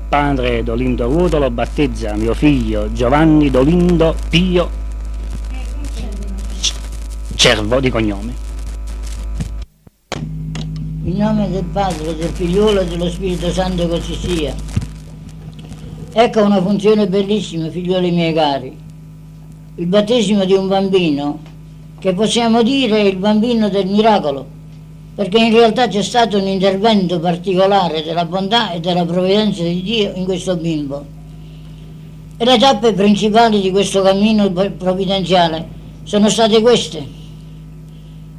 Padre Dolindo Ruotolo battezza mio figlio Giovanni Dolindo Pio Cervo di cognome. In nome del Padre, del Figliolo e dello Spirito Santo così sia. Ecco una funzione bellissima, figlioli miei cari. Il battesimo di un bambino, che possiamo dire è il bambino del miracolo, perché in realtà c'è stato un intervento particolare della bontà e della provvidenza di Dio in questo bimbo. E le tappe principali di questo cammino provvidenziale sono state queste.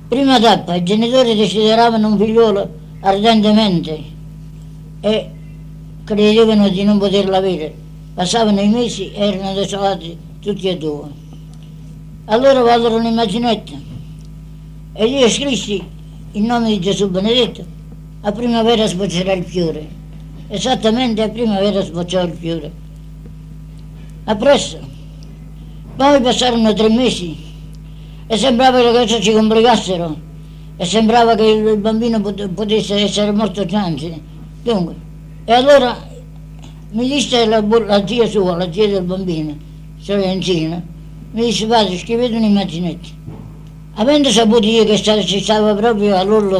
Prima tappa, i genitori desideravano un figliolo ardentemente e credevano di non poterlo avere. Passavano i mesi e erano desolati tutti e due. Allora vallero un'immaginetta e io scrissi in nome di Gesù benedetto a primavera sboccerà il fiore. Esattamente a primavera sbocciò il fiore. Appresso. Poi passarono tre mesi e sembrava che le cose ci complicassero e sembrava che il bambino potesse essere morto gianzi. Dunque, e allora mi disse la, la, zia sua, la zia del bambino, sorrentina, mi disse padre scrivete un'immaginetta. Avendo saputo io che si stava proprio all'orlo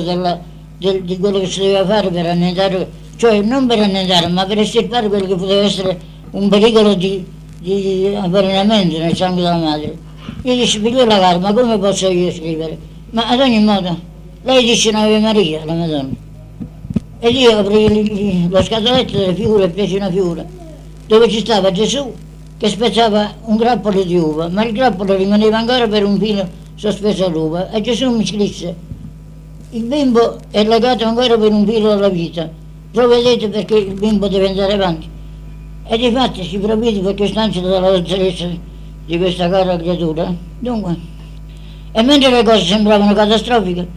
di quello che si doveva fare per annegare, cioè non per annegare, ma per estirpare quello che poteva essere un pericolo di, di avvelenamento nel sangue della madre io dissi, figliuola cara, ma come posso io scrivere? Ma ad ogni modo, lei dice un'Ave Maria, la Madonna. E io aprì lo scatoletto delle figure e feci una figura, dove ci stava Gesù che spezzava un grappolo di uva, ma il grappolo rimaneva ancora per un filo sospeso all'uva. E Gesù mi scrisse, il bimbo è legato ancora per un filo alla vita, provvedete perché il bimbo deve andare avanti. E di fatto si provvede perché stanza dalla dottoressa di questa cara creatura. Dunque, e mentre le cose sembravano catastrofiche,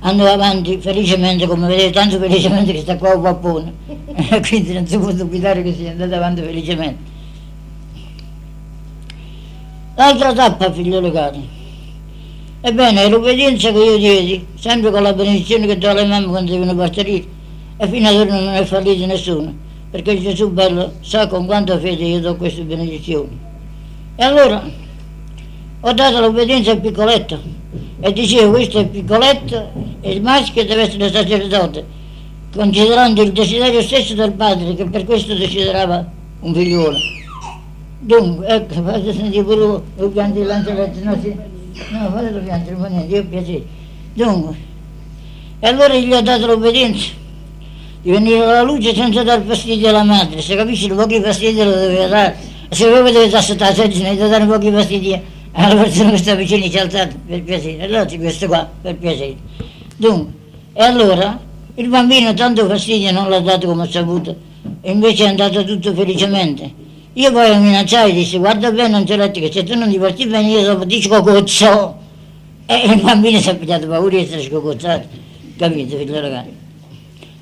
andò avanti felicemente, come vedete, tanto felicemente che sta qua un pappone. Quindi non si può dubitare che sia andato avanti felicemente. L'altra tappa, figliolo cari. Ebbene, l'obbedienza che io diedi, sempre con la benedizione che do alle mamme quando devono partorire, e fino ad ora non è fallito nessuno, perché Gesù bello sa con quanta fede io do queste benedizioni. E allora ho dato l'obbedienza al piccoletto e dicevo questo è piccoletto e il maschio deve essere sacerdote, considerando il desiderio stesso del padre che per questo desiderava un figliuolo. Dunque, ecco, fate sentire pure lo pianto di Lanzarote, no, fatelo piangere, fa niente, io piacere. Dunque, e allora gli ho dato l'obbedienza di venire alla luce senza dar fastidio alla madre, se capisci, pochi fastidio lo doveva dare se voi dovete aspettare la ne date un pochi fastidi alla persona che sta vicino ci alzate per piacere, allora ti questo qua per piacere. Dunque, e allora il bambino tanto fastidio non l'ha dato come ha saputo, invece è andato tutto felicemente. Io poi lo minacciai e dissi guarda bene non c'è che se tu non ti porti bene io dopo ti scocozzo. E il bambino si è pigliato paura di essere scocozzato, capite figlio ragazzi?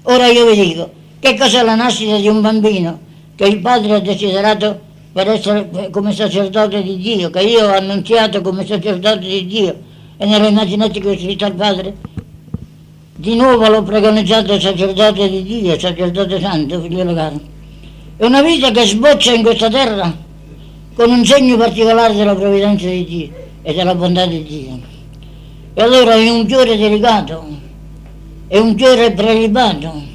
Ora io vi dico, che cos'è la nascita di un bambino che il padre ha desiderato per essere come sacerdote di Dio, che io ho annunziato come sacerdote di Dio e nelle immaginette che ho scritto al Padre, di nuovo l'ho preconizzato sacerdote di Dio, sacerdote santo, figliolo caro. È una vita che sboccia in questa terra con un segno particolare della provvidenza di Dio e della bontà di Dio. E allora è un fiore delicato, è un fiore prelibato.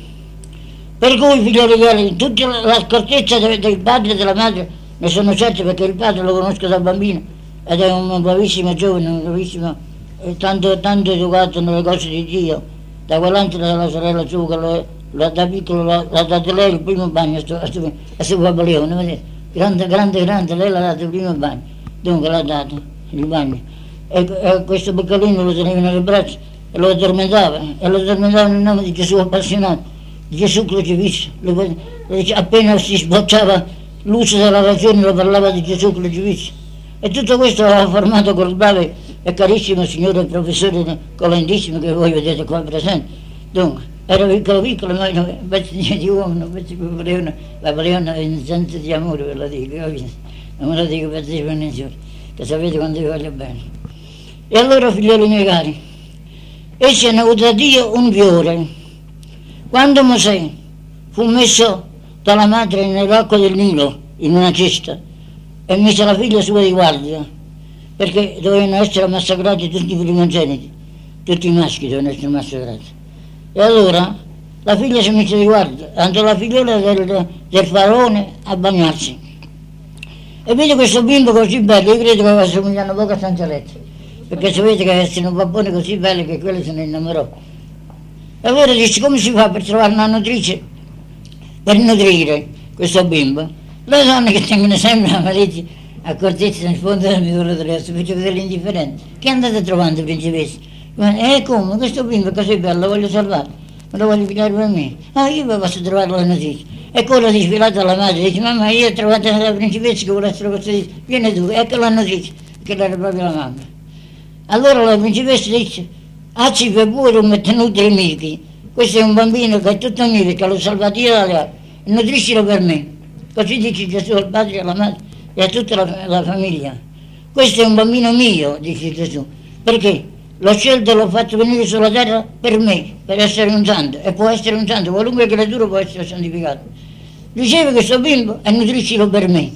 Per cui, figlioli cari, tutta la scortezza del padre e della madre ne sono certo perché il padre lo conosco da bambino ed è un bravissimo giovane, un bravissimo, e tanto, tanto educato nelle cose di Dio. Da quell'anno della sorella sua che lo, lo, da piccolo l'ha dato lei il primo bagno a suo, a papaleone, grande, grande, grande, lei l'ha dato il primo bagno, dunque l'ha dato il bagno. E, e questo boccalino lo teneva nelle braccia e lo addormentava, e lo addormentava nel nome di Gesù appassionato, di Gesù crocifisso. Appena si sbocciava luce della ragione lo parlava di Gesù giudizio. E tutto questo aveva formato quel bravo e carissimo signore professore Colendissimo che voi vedete qua presente. Dunque, era piccolo piccolo, ma pezzo di uomo, che volevano, la volevano in senso di amore, ve lo dico, capite? Non me lo dico per dire per che sapete quando vi voglio bene. E allora, figlioli miei cari, essi hanno avuto da Dio un fiore. Quando Mosè fu messo buttò la madre nell'acqua del Nilo, in una cesta, e mise la figlia sua di guardia, perché dovevano essere massacrati tutti i primogeniti, tutti i maschi dovevano essere massacrati. E allora la figlia si mise di guardia, andò la figliola del, del faraone a bagnarsi. E vede questo bimbo così bello, io credo che va somigliando poco a Sanzaletta, perché sapete che essere un babbone così bello che quello se ne innamorò. E allora dice come si fa per trovare una nutrice per nutrire questo bimbo? Le donne che tengono sempre la malizia accortezza nel fondo del mio adesso, faccio vedere l'indifferente. Che andate trovando, principessa? E eh, come? Questo bimbo così bello, lo voglio salvare, me lo voglio pigliare per me. Ah, io posso trovare la notizia. E quello si sfilata alla madre, dice, mamma, io ho trovato la principessa che vuole essere questa vieni tu, ecco la notizia, che era proprio la mamma. Allora la principessa dice, ah ci per pure un tenuto i miei, questo è un bambino che è tutto mio, che l'ho salvato io dall'altro, nutriscilo per me. Così dice Gesù al padre e alla madre e a tutta la, la famiglia. Questo è un bambino mio, dice Gesù, perché l'ho scelto l'ho fatto venire sulla terra per me, per essere un santo, e può essere un santo, qualunque creatura può essere santificato riceve questo bimbo e nutriscilo per me.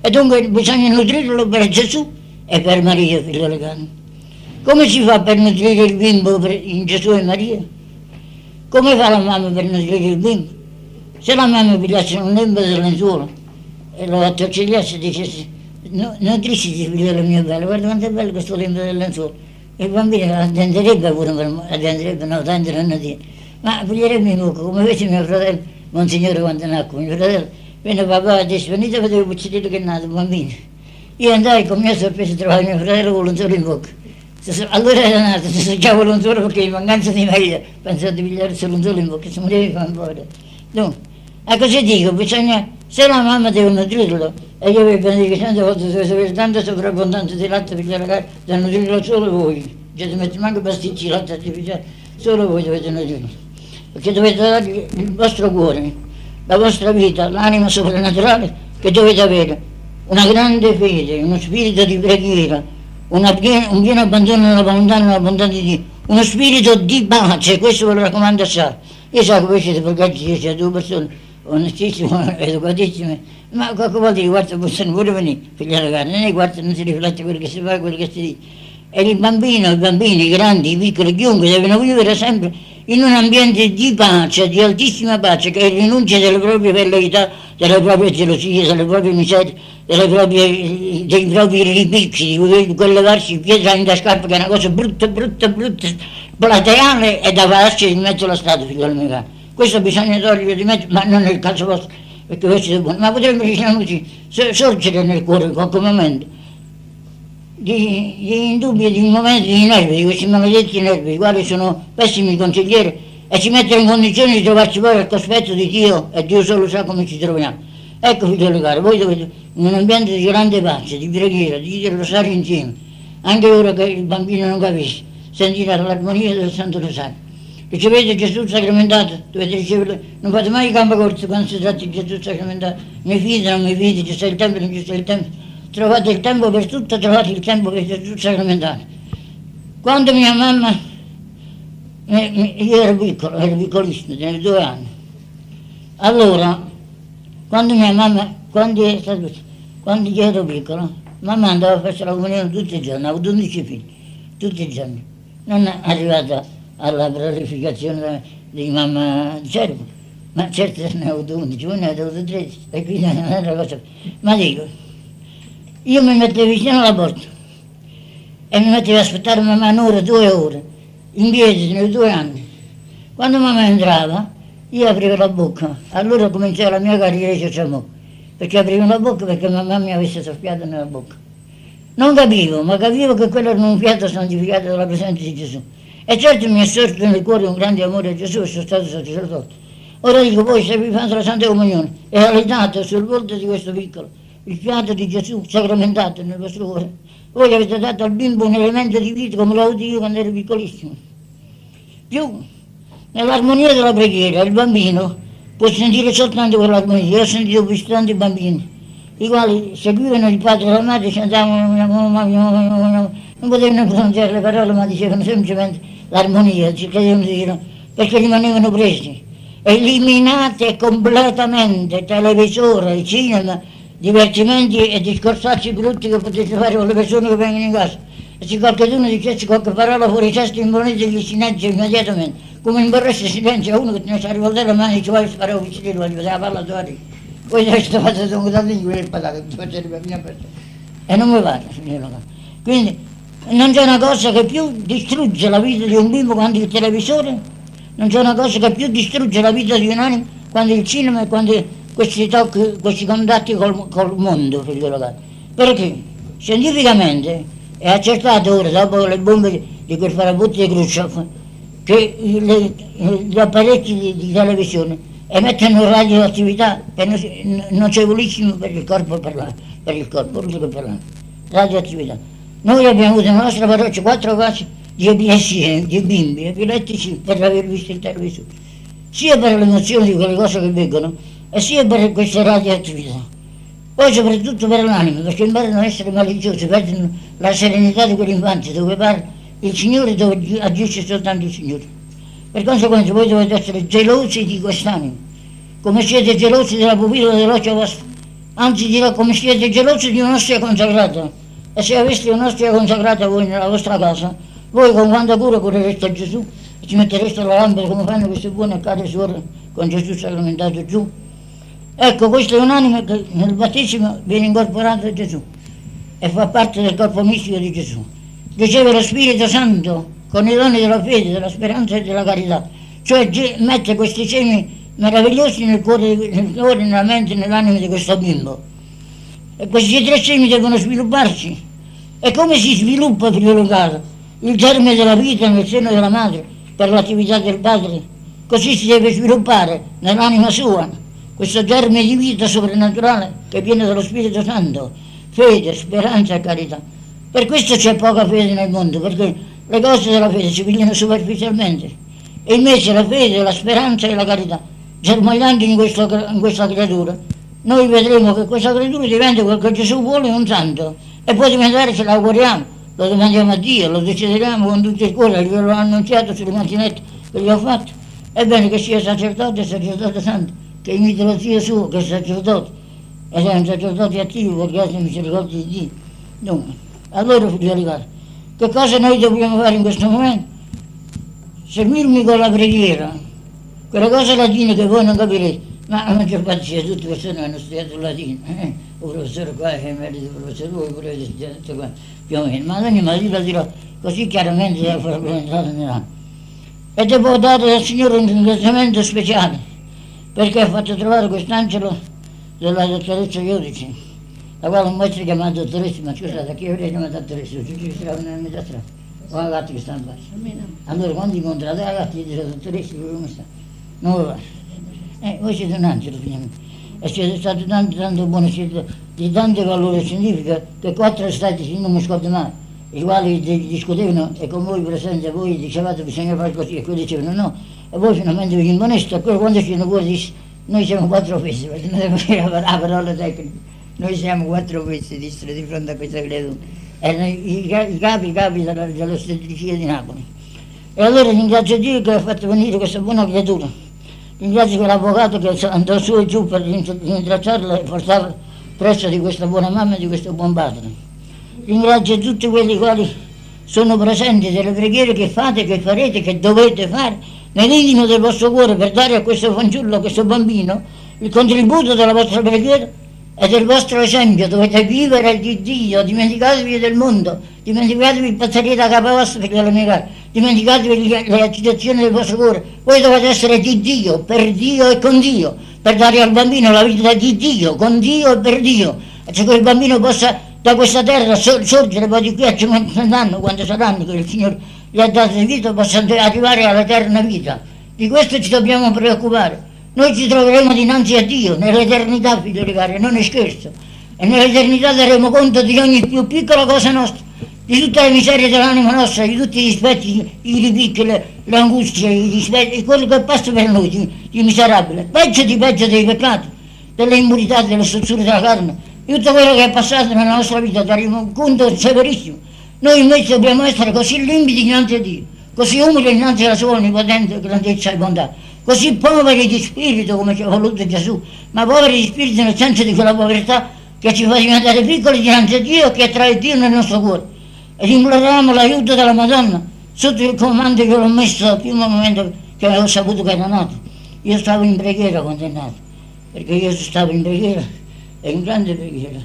E dunque bisogna nutrirlo per Gesù e per Maria, figlio legale. Come si fa per nutrire il bimbo in Gesù e Maria? Come fa la mamma per nutrire il bimbo? Se la mamma pigliasse un lembo del lenzuolo e lo attorcigliasse e dicesse no, nutrisci figlio mio bello, guarda quanto è bello questo lembo del lenzuolo. Il bambino attenderebbe pure, attenderebbe, no, tendere non dire, ma piglierebbe in bocca come fece mio fratello Monsignore quando nacque, mio fratello venne papà e disse venite a vedere il buccetto che è nato, bambino. Io andai con mia sorpresa a trovare mio fratello con l'onzolo in bocca. Allora era nato, si assaggiava l'onzolo perché in mancanza di meglio pensavo di pigliarsi l'onzolo in bocca, si moriva di fuori. Dunque, a così dico, bisogna, se la mamma deve nutrirlo, e io vi benedico cento volte se avete tanta sovrabbondanza di latte per la ragazza, da nutrirlo solo voi. Cioè, ti metti manco pasticci di latte artificiale, solo voi dovete nutrirlo perché dovete dare il vostro cuore, la vostra vita, l'anima soprannaturale che dovete avere, una grande fede, uno spirito di preghiera, piena, un pieno abbandono nella volontà e nella bontà di Dio, uno spirito di pace, questo ve lo raccomando assai. Io so che voi siete pregati, siete due persone onestissime, educatissime, ma qualche volta i guardi possono pure venire, figlio di carne, non guarda, non si riflette quello che si fa, quello che si dice. E il bambino, i bambini, i grandi, i piccoli, chiunque devono vivere sempre in un ambiente di pace, di altissima pace, che rinuncia delle proprie velleità, delle proprie gelosie, delle proprie miserie, delle proprie, dei propri ripicci, di quelle pietra in scarpa, che è una cosa brutta, brutta, brutta, plateale e da farci in mezzo alla strada, figlio mio caro. Questo bisogna togliere di mezzo, ma non è il caso vostro, perché voi siete buoni. Ma potrebbe, così, sorgere nel cuore in qualche momento di, indubbi, di momenti di nervi, di questi maledetti nervi, i quali sono pessimi consiglieri e ci mettono in condizione di trovarci poi al cospetto di Dio e Dio solo sa come ci troviamo. Ecco figlioli cari, voi dovete in un ambiente di grande pace, di preghiera, di dire rosario insieme, anche ora che il bambino non capisce, sentire l'armonia del Santo Rosario. Ricevete Gesù sacramentato, dovete riceverlo, non fate mai gamba corte quando si tratta di Gesù sacramentato, mi fide, non mi fide, ci sta il tempo, non ci sta il tempo. Trovate il tempo per tutto, trovate il tempo per Gesù sacramentale. Quando mia mamma, io ero piccolo, ero piccolissimo, tenevo due anni, allora, quando mia mamma, quando, è stato, quando io ero piccolo, mamma andava a fare la comunione tutti i giorni, avevo 11 figli, tutti i giorni. Non è arrivata alla glorificazione di mamma cervo, ma certo ne ho avuto 11, poi ne ho avuto 13, e quindi non è una cosa. Ma dico, io mi mettevo vicino alla porta e mi mettevo a aspettare mamma un'ora, due ore, in piedi, nei due anni. Quando mamma entrava, io aprivo la bocca, allora cominciava la mia carriera di ciociamo, perché aprivo la bocca perché mamma mi avesse soffiato nella bocca. Non capivo, ma capivo che quello era un fiato santificato dalla presenza di Gesù. E certo mi è sorto nel cuore un grande amore a Gesù e sono stato sacerdote. Ora dico, voi se vi fate la Santa Comunione e alitate sul volto di questo piccolo, il fiato di Gesù sacramentato nel vostro cuore. Voi avete dato al bimbo un elemento di vita come l'ho avuto io quando ero piccolissimo. Più, nell'armonia della preghiera, il bambino può sentire soltanto quell'armonia. Io ho sentito più tanti bambini, i quali seguivano il padre e la madre, cantavano, non potevano pronunciare le parole, ma dicevano semplicemente l'armonia, cercavano di dire, perché rimanevano presi eliminate completamente televisore, cinema, divertimenti e discorsacci brutti che potete fare con le persone che vengono in casa. E se qualcuno dicesse qualche parola fuori testa, imponete silenzio immediatamente. Come imborreste silenzio a uno che non si arriva la mano e ci vuole sparare un vicino, gli faceva palla tua Poi questo fatto un grande in quel patato, ti facevo la mia persona. E non mi pare, signora. Quindi non c'è una cosa che più distrugge la vita di un bimbo quando il televisore, non c'è una cosa che più distrugge la vita di un animo quando il cinema e quando questi tocchi, questi contatti col, col mondo, figlio caro. Perché scientificamente è accertato ora, dopo le bombe di quel farabutto di Khrushchev, che le, gli apparecchi di, di, televisione emettono radioattività nocevolissime per il corpo la, per il corpo, per la radioattività. Noi abbiamo avuto nella nostra parrocchia quattro casi di epilepsie, di bimbi epilettici per aver visto il televisore, sia per l'emozione di quelle cose che vengono e sia per queste radioattività. Poi soprattutto per l'anima, perché imparano a essere maliziosi, perdono la serenità di quell'infanzia dove parla il Signore dove agisce soltanto il Signore. Per conseguenza voi dovete essere gelosi di quest'anima, come siete gelosi della pupilla dell'occhio vostro, anzi dirò come siete gelosi di un'ostia consacrata e se aveste un'ostia consacrata voi nella vostra casa, voi con quanta cura curereste a Gesù e ci mettereste la lampada come fanno queste buone care suore con Gesù sacramentato giù. Ecco, questa è un'anima che nel battesimo viene incorporata a Gesù e fa parte del corpo mistico di Gesù. Riceve lo Spirito Santo con i doni della fede, della speranza e della carità, cioè mette questi semi meravigliosi nel cuore, nel cuore nella mente e nell'anima di questo bimbo. E questi tre semi devono svilupparsi e come si sviluppa, caro, il germe della vita nel seno della madre per l'attività del padre? Così si deve sviluppare nell'anima sua questo germe di vita soprannaturale che viene dallo Spirito Santo, fede, speranza e carità. Per questo c'è poca fede nel mondo, perché le cose della fede si pigliano superficialmente. E invece la fede, la speranza e la carità, germogliando in, questo, in questa creatura, noi vedremo che questa creatura diventa quel che Gesù vuole un santo e poi diventare ce l'auguriamo, lo domandiamo a Dio, lo desideriamo con tutto il cuore, glielo ho annunziato sulle mattinette che gli ho fatto. È bene che sia sacerdote e sacerdote santo, che imita lo zio suo, che è sacerdote, ed è un sacerdote attivo perché ha misericordia di Dio. Dunque, allora figlioli cari, che cosa noi dobbiamo fare in questo momento? Seguirmi con la preghiera, quelle cose latine che voi non capirete, ma la maggior parte di tutte persone hanno studiato il latino, eh? un professore qua, che merito professore, voi pure avete studiato qua, più o meno, ma ogni mattina dirò così chiaramente da far entrare nell'anno. E devo dare al Signore un ringraziamento speciale, perché ha fatto trovare quest'angelo della dottoressa Iodici, la quale un maestro chiamato dottoressa, ma scusate, chi avrei chiamato dottoressa? Ci sarà una metà strada, o la gatta che sta in basso. Allora quando incontrate la gli dirò dottoressa, come sta? Non lo lascio. Eh, voi siete un angelo, finalmente. E siete stati tanto, tanto buoni, siete di tanto valore scientifico che quattro stati, non mi scordo mai, i quali discutevano e con voi presenti, voi dicevate bisogna fare così e quelli dicevano no, e voi finalmente vi imponeste, quello quando ci fuori disse noi siamo quattro pezzi, perché non devo la parola tecnica, noi siamo quattro pezzi, dissero di fronte a questa creatura, erano i, i capi, i capi della, dell'ostetricia di Napoli. E allora ringrazio Dio che ha fatto venire questa buona creatura Ringrazio quell'avvocato che andò su e giù per rintracciarla e portarla presso di questa buona mamma e di questo buon padre. Ringrazio tutti quelli quali sono presenti delle preghiere che fate, che farete, che dovete fare nell'intimo del vostro cuore per dare a questo fanciullo, a questo bambino, il contributo della vostra preghiera e del vostro esempio. Dovete vivere di Dio, dimenticatevi del mondo, dimenticatevi il passaggio da capo vostro perché lo negate dimenticatevi le agitazioni del vostro cuore, voi dovete essere di Dio, per Dio e con Dio, per dare al bambino la vita di Dio, con Dio e per Dio, e se quel bambino possa da questa terra sorgere poi di qui a 50 anni, quando saranno che il Signore gli ha dato di vita, possa arrivare all'eterna vita. Di questo ci dobbiamo preoccupare. Noi ci troveremo dinanzi a Dio, nell'eternità, figlioli cari, non è scherzo. E nell'eternità daremo conto di ogni più piccola cosa nostra di tutte le miserie dell'anima nostra, di tutti gli aspetti, i ripicchi, le, angustie, i dispetti, quello che passa per noi di, di miserabile, peggio di peggio dei peccati, delle immunità, delle strutture della carne, di tutto quello che è passato nella nostra vita, daremo un conto severissimo. Noi invece dobbiamo essere così limpidi dinanzi a Dio, così umili dinanzi alla sua onnipotente grandezza e bontà, così poveri di spirito come ci ha voluto Gesù, ma poveri di spirito nel senso di quella povertà che ci fa diventare piccoli dinanzi a Dio che trae Dio nel nostro cuore. Ed imploriamo l'aiuto della Madonna sotto il comando che l'ho messo dal primo momento che avevo saputo che era nato. Io stavo in preghiera quando è nato, perché io stavo in preghiera, e in grande preghiera,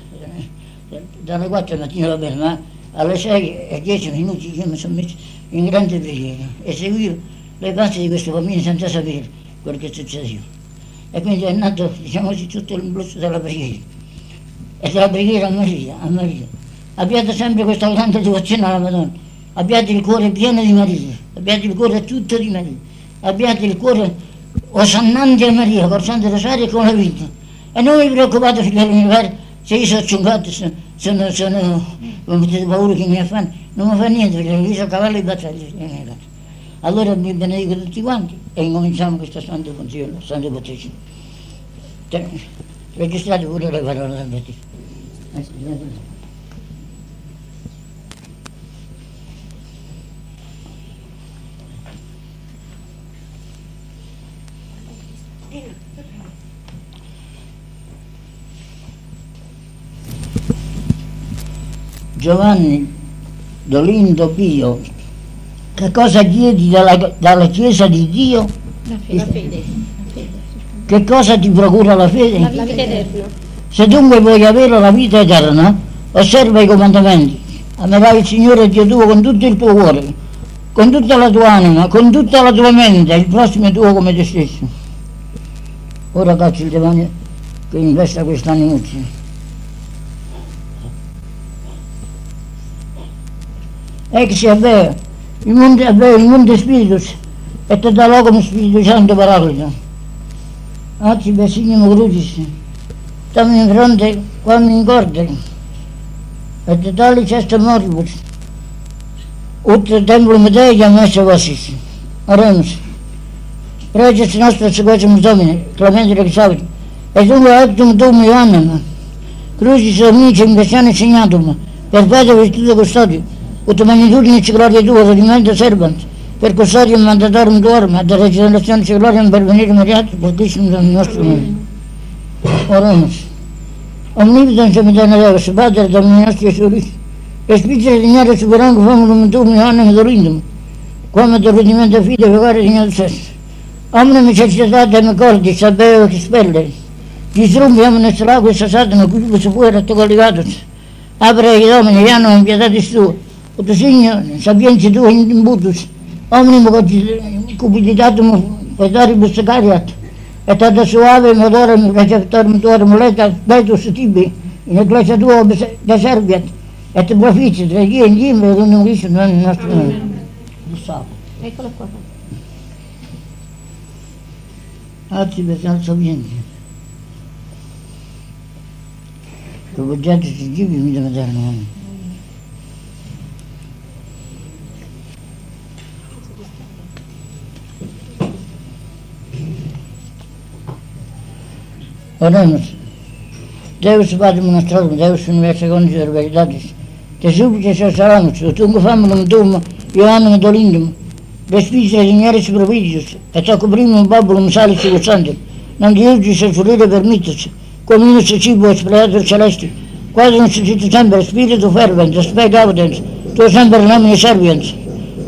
dalle 4 mattina va bene, ma alle 6 e 10 minuti io mi sono messo in grande preghiera e seguivo le parti di questo bambino senza sapere quello che succedeva. E quindi è nato, diciamo così, tutto l'impulso della preghiera. E della preghiera a Maria, a Maria. Abbiate sempre questa grande devozione alla Madonna. Abbiate il cuore pieno di Maria. Abbiate il cuore tutto di Maria. Abbiate il cuore osannante a Maria, col Santo Rosario e con la vita. E non vi preoccupate, figlioli miei, se io sono ciungato, sono, sono, sono, come avete paura che mi affanno, non mi fa niente, perché io sono cavallo di battaglia. Allora vi benedico tutti quanti e incominciamo questa santa funzione, santa battesimo. Registrate pure le parole del battesimo. Giovanni Dolindo Pio, che cosa chiedi dalla, dalla Chiesa di Dio? La fede. La fede. Che cosa ti procura la fede? La vita eterna. Se dunque vuoi avere la vita eterna, osserva i comandamenti. Amerai il Signore Dio tuo con tutto il tuo cuore, con tutta la tua anima, con tutta la tua mente, il prossimo tuo come te stesso. Ora caccio il demonio che investa quest'animuccia. Ex vero, il mondo è vero, il mondo è spirito, e te luogo come Spirito Santo Paraclito. Anzi, per Signore Crucis, stiamo in fronte quando incordi, e te tali cesto moribus, Medea che ha messo così. Oremus. Preces nostre sequacem Domine, clemente rexavit, et ungue actum tuum Ioannem, crucis omnici in questione segnatum, per fede virtute custodio, ut magnitudine gloria tua, rodimento servant, per custodium mandatorum tuorum, ad regenerazione gloriam per venire immediato, per Cristo nostro nome. Oremus. Omnipotens emiterne Deus, Pater Domini nostri Gesù Cristo, e spicere dignare superanco famulum tuum Ioannem dolindum, come del redimento fide pecare dignato sesso. Omne necessitate me cordi, sapevo che spelle, disrumbi omnes lago satana, cubus fuera te colligatus. Apre i domini, iano in pietate sue, ut signo sapienza tua in imbutus, omnimo cupiditatum pedaribus cariat, et ad suave modorem receptorum tuorum leta betus tibi, in ecclesia tua deserviat, et proficit regia in gime et unum risum nel nostro nome. Eccolo qua. Altri per alzo vieni. Dopo già tutti i gibi mi deve dare una Oramos. Deus vadimul nostru, Deus în viața gonizer velidatis. Te subite să salamus, o tungu famulum dum, Ioanum dolindum. Despise linhares providius, et acubrimum babulum salis gustandum. Nam diugi să surire permitus, cominus cibo spreatur celesti. Quadrum sudit semper spiritu fervent, spe gaudens, tuo semper nomine serviens.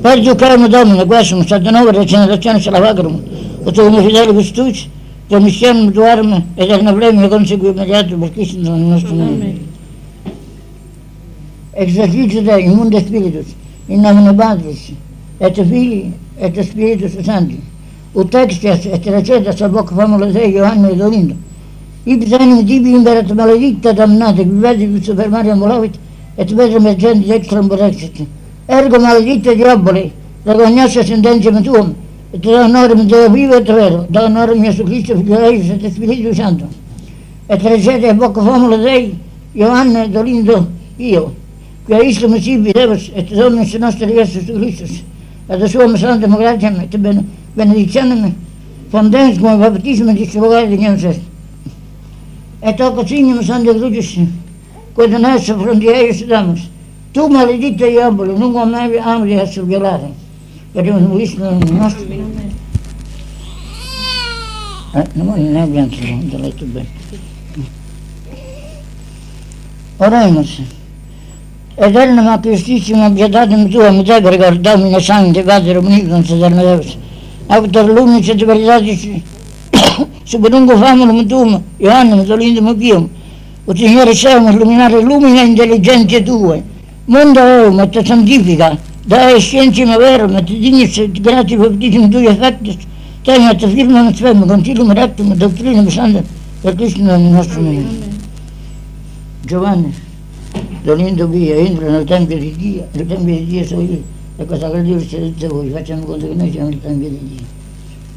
Per Ducano Domine, questum, sed de nova regenerazione se la vagrum, o tuo fidele virtutis, ed erno premio conseguì immediato per Cristo nel nostro nome. Exercizio te in mundo spiritus, in nomine Patris, et Filii, et Spiritus Sancti, ut extias et recetas a boc famula Dei Ioanne et Dolindo, ipse enim tibi imperat maledicta damnate, vivedi super Maria molavit, et vetre mergenti extram vorexit. Ergo maledicta diaboli, la cognosce sententiam tuum, et da honorem Deo vivo et vero, da honorem Gesù Cristo, Figlio Deus et Spiritus Santo, et recete a boc famula Dei Ioanne et Dolindo, io, quia istum sibi Deus et Dominus nostri Iesus Christus, ad suam santem gratiam et ben, benedictionem, fondens cum baptismo di svogare di Gnem Sest. Et hoc signum Sante Crucis, quod nos frontierius damus, tu maledicta diabolo, nunc me amri a per un wisno nostro. Eh, non ne abbiamo non ho letto bene. Oremus, eterna ma Cristissima pietatem tua, misericors Domine Sancte, Pater Omnipotens, eterna Deus, autor lumis et veritatis, superungo famulum tuum, Ioannem solindum pium, o Signore Seum, illuminare lumina intelligenze tue, mondo eum et santifica, da scienzium verum et dignis et gratis baptism tui effectus, Temi et firmam spem, concilium rectum, doctrinam sanctam, per Cristo nel nostro nome. Giovanni, Dolindo via, entra nel Tempio di Dio, nel Tempio di Dio sono io, e cosa che Dio ci dite voi, facciamo conto che noi siamo nel Tempio di Dio.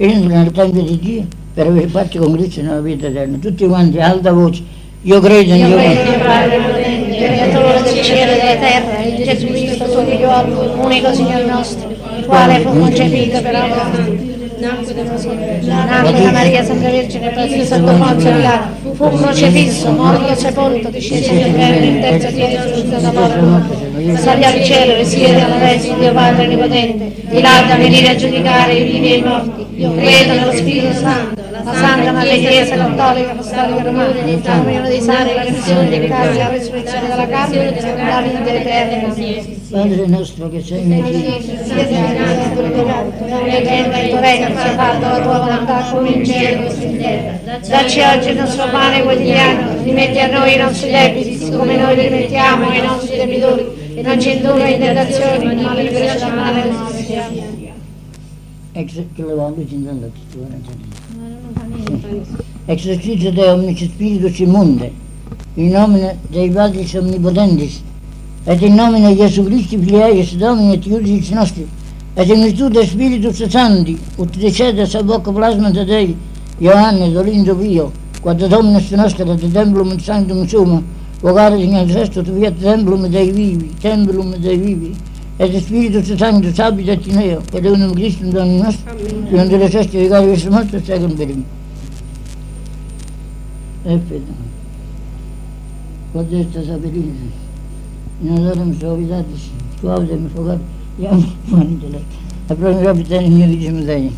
Entra nel Tempio di Dio per avere parte con Cristo nella vita eterna. Tutti quanti, alta voce, io credo in Dio. Padre potente, creatore del cielo e della terra, in Gesù Cristo, suo figlio, unico Signore nostro, il quale fu concepito per amore. Nacque da Maria Santa Vergine, preso sotto Ponzio Pilato, fu crocifisso, morto e sepolto, disceso in inferno, il terzo giorno risuscitato da morte, salì al cielo, risiede alla destra di Dio Padre Onnipotente, di là da venire a giudicare i vivi e i morti. Io credo nello Spirito Santo, la Santa Madre Chiesa Cattolica Apostolica Romana, la comunione dei santi, la redenzione dei peccati, la resurrezione della carne e la vita eterna. Padre nostro che sei in cielo, Regna, sia fatta la tua volontà come in cielo così in terra. Dacci oggi il nostro pane quotidiano, rimetti a noi i nostri debiti, come noi li rimettiamo ai nostri debitori, e non ci indurre in tentazione, ma liberaci dal male. ex che le va in Exercizio de omnis spiritus immunde, in nomine Dei Patris Omnipotentis, et in nomine Iesu Christi Filiaeis Domini et Iudicis nostri, et in virtute Spiritus Sancti, ut decedas ab hoc plasma de Dei, Ioanne Dolindo Pio, quod Dominus nostra et templum sanctum sum, vocare in ancestro tu viet templum Dei vivi, templum Dei vivi, et Spiritus Sanctus habitat in eo, per unum Christum Domini nostro, che non delle ceste vicari verso nostro, secum per me. E fede. Quod est sapienza, in adorem suavitatis, suavitem focat, iam manitele. E pro capitani mio dicem Dei.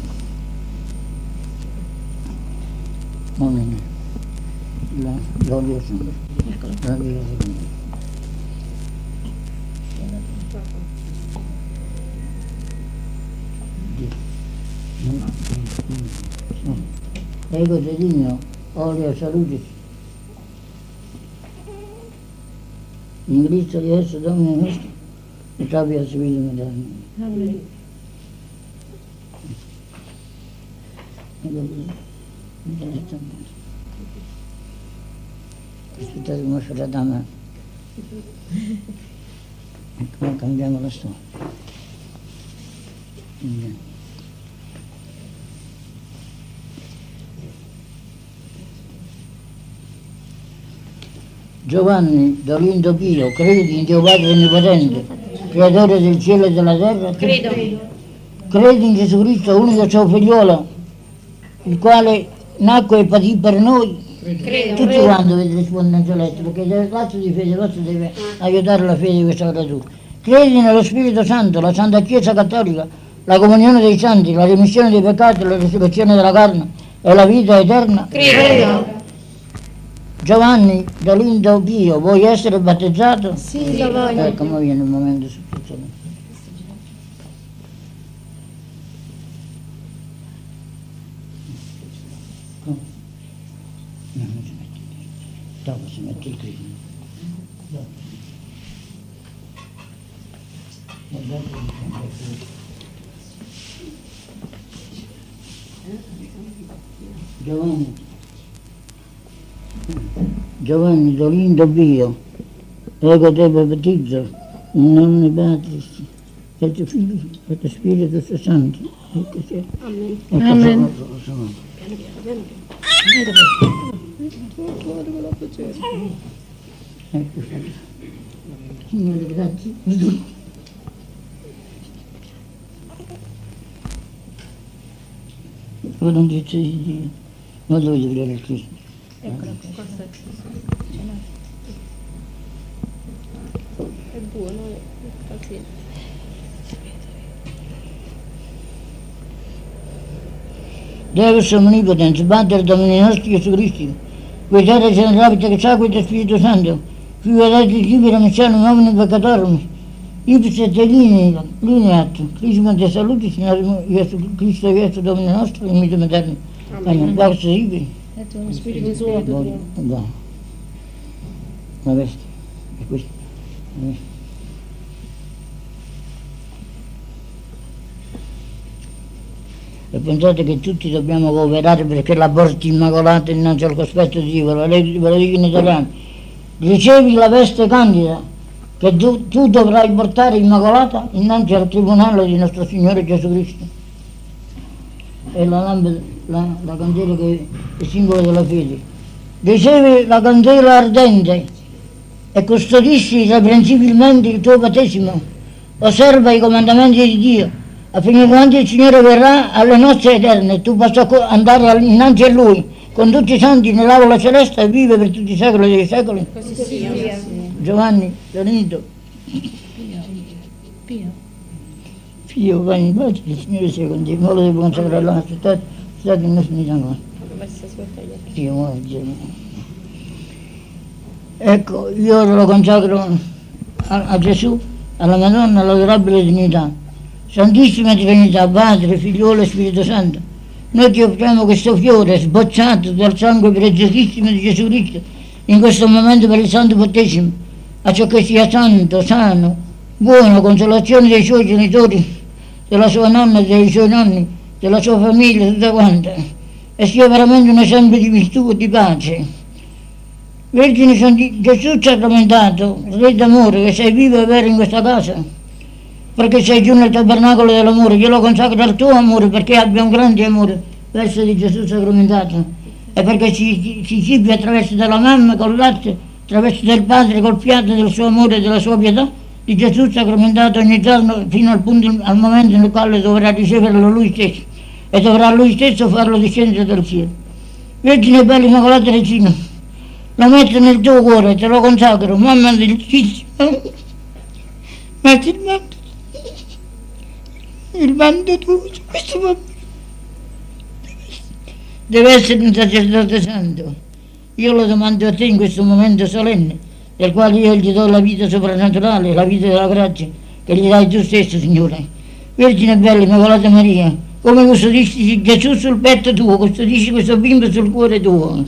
Amen. La gloria Signore. La gloria Signore. Ego te digno, olio salutis. In Cristo Gesù Domine nostro, et abbia subito medaglia. Aspettate come farà dama. Ecco, cambiamo la storia. Andiamo. Giovanni Dolindo Pio, credi in Dio Padre Onnipotente, creatore del cielo e della terra? Credo. Credi in Gesù Cristo, unico suo figliolo, il quale nacque e patì per noi? Credo. Tutti quanti dovete rispondere in letto, perché il l'atto di fede vostro deve aiutare la fede di questa creatura. Credi nello Spirito Santo, la Santa Chiesa Cattolica, la comunione dei santi, la remissione dei peccati, la resurrezione della carne e la vita eterna? Credo. Giovanni Dolindo Pio, vuoi essere battezzato? Sì, lo voglio. Ecco, ma viene il momento successivo. No, non si mette lì. Dopo si mette il qui. Giovanni. Giovanni Dolindo Pio, ego te battizzo, in nome Patris, et Filii, et Spiritus Sancti. Ecco sia. Amen. Ecco, Amen. Ecco. Signore, grazie. Ora non dice di Dio, ma dove dovrei il Cristo? È buono, così. Deus omnipotens, Pater Domini nostri Gesù Cristo, guidare generale che c'ha questo Spirito Santo, figlio dati libera messiano nomine peccatorum, ipse et linei, lineat, crisma de salutis, Signore Gesù Cristo, Gesù Domine nostro, in mito eterno. Amen. Verso ibi. E tu uno spirito suo. Da. La veste. E pensate che tutti dobbiamo cooperare perché la porti immacolata innanzi al cospetto di Dio, ve lo ve lo dico in italiano. Ricevi la veste candida che tu, tu dovrai portare immacolata innanzi al tribunale di nostro Signore Gesù Cristo. È la lampada, la, la candela che è il simbolo della fede. Ricevi la candela ardente e custodisci irreprensibilmente il tuo battesimo. Osserva i comandamenti di Dio affinché quando il Signore verrà alle nozze eterne tu possa andare innanzi a Lui con tutti i santi nell'aula celeste e vive per tutti i secoli dei secoli. Così sia. Giovanni, Leonito, Pio. Figlio, vai in pace, il Signore con te, volo di consacrare la nostra città, vita ancora. Dio, muore, Gesù. Ecco, io lo consacro a, a Gesù, alla Madonna, all'adorabile Trinità. Santissima Trinità, Padre, Figliolo e Spirito Santo, noi ti offriamo questo fiore sbocciato dal sangue preziosissimo di Gesù Cristo in questo momento per il Santo Battesimo, a ciò che sia santo, sano, buono, consolazione dei suoi genitori, della sua nonna, dei suoi nonni, della sua famiglia, tutta quanta, e sia veramente un esempio di virtù e di pace. Vergine Santi, Gesù ci ha lamentato, Re d'amore, che sei vivo e vero in questa casa, perché sei giù nel tabernacolo dell'amore, io lo consacro al tuo amore perché abbia un grande amore verso di Gesù sacramentato e perché si, si cibi attraverso della mamma col latte, attraverso del padre col fiato del suo amore e della sua pietà, di Gesù sacramentato ogni giorno fino al, punto, al momento nel quale dovrà riceverlo lui stesso e dovrà lui stesso farlo discendere dal cielo. Vergine bella immacolata regina, lo metto nel tuo cuore, te lo consacro, mamma dolcissima, metti il manto, il manto tuo questo bambino. Deve essere un sacerdote santo. Io lo domando a te in questo momento solenne, nel quale io gli do la vita soprannaturale, la vita della grazia, che gli dai tu stesso, Signore. Vergine bella, Immacolata Maria, come custodisci Gesù sul petto tuo, custodisci questo bimbo sul cuore tuo,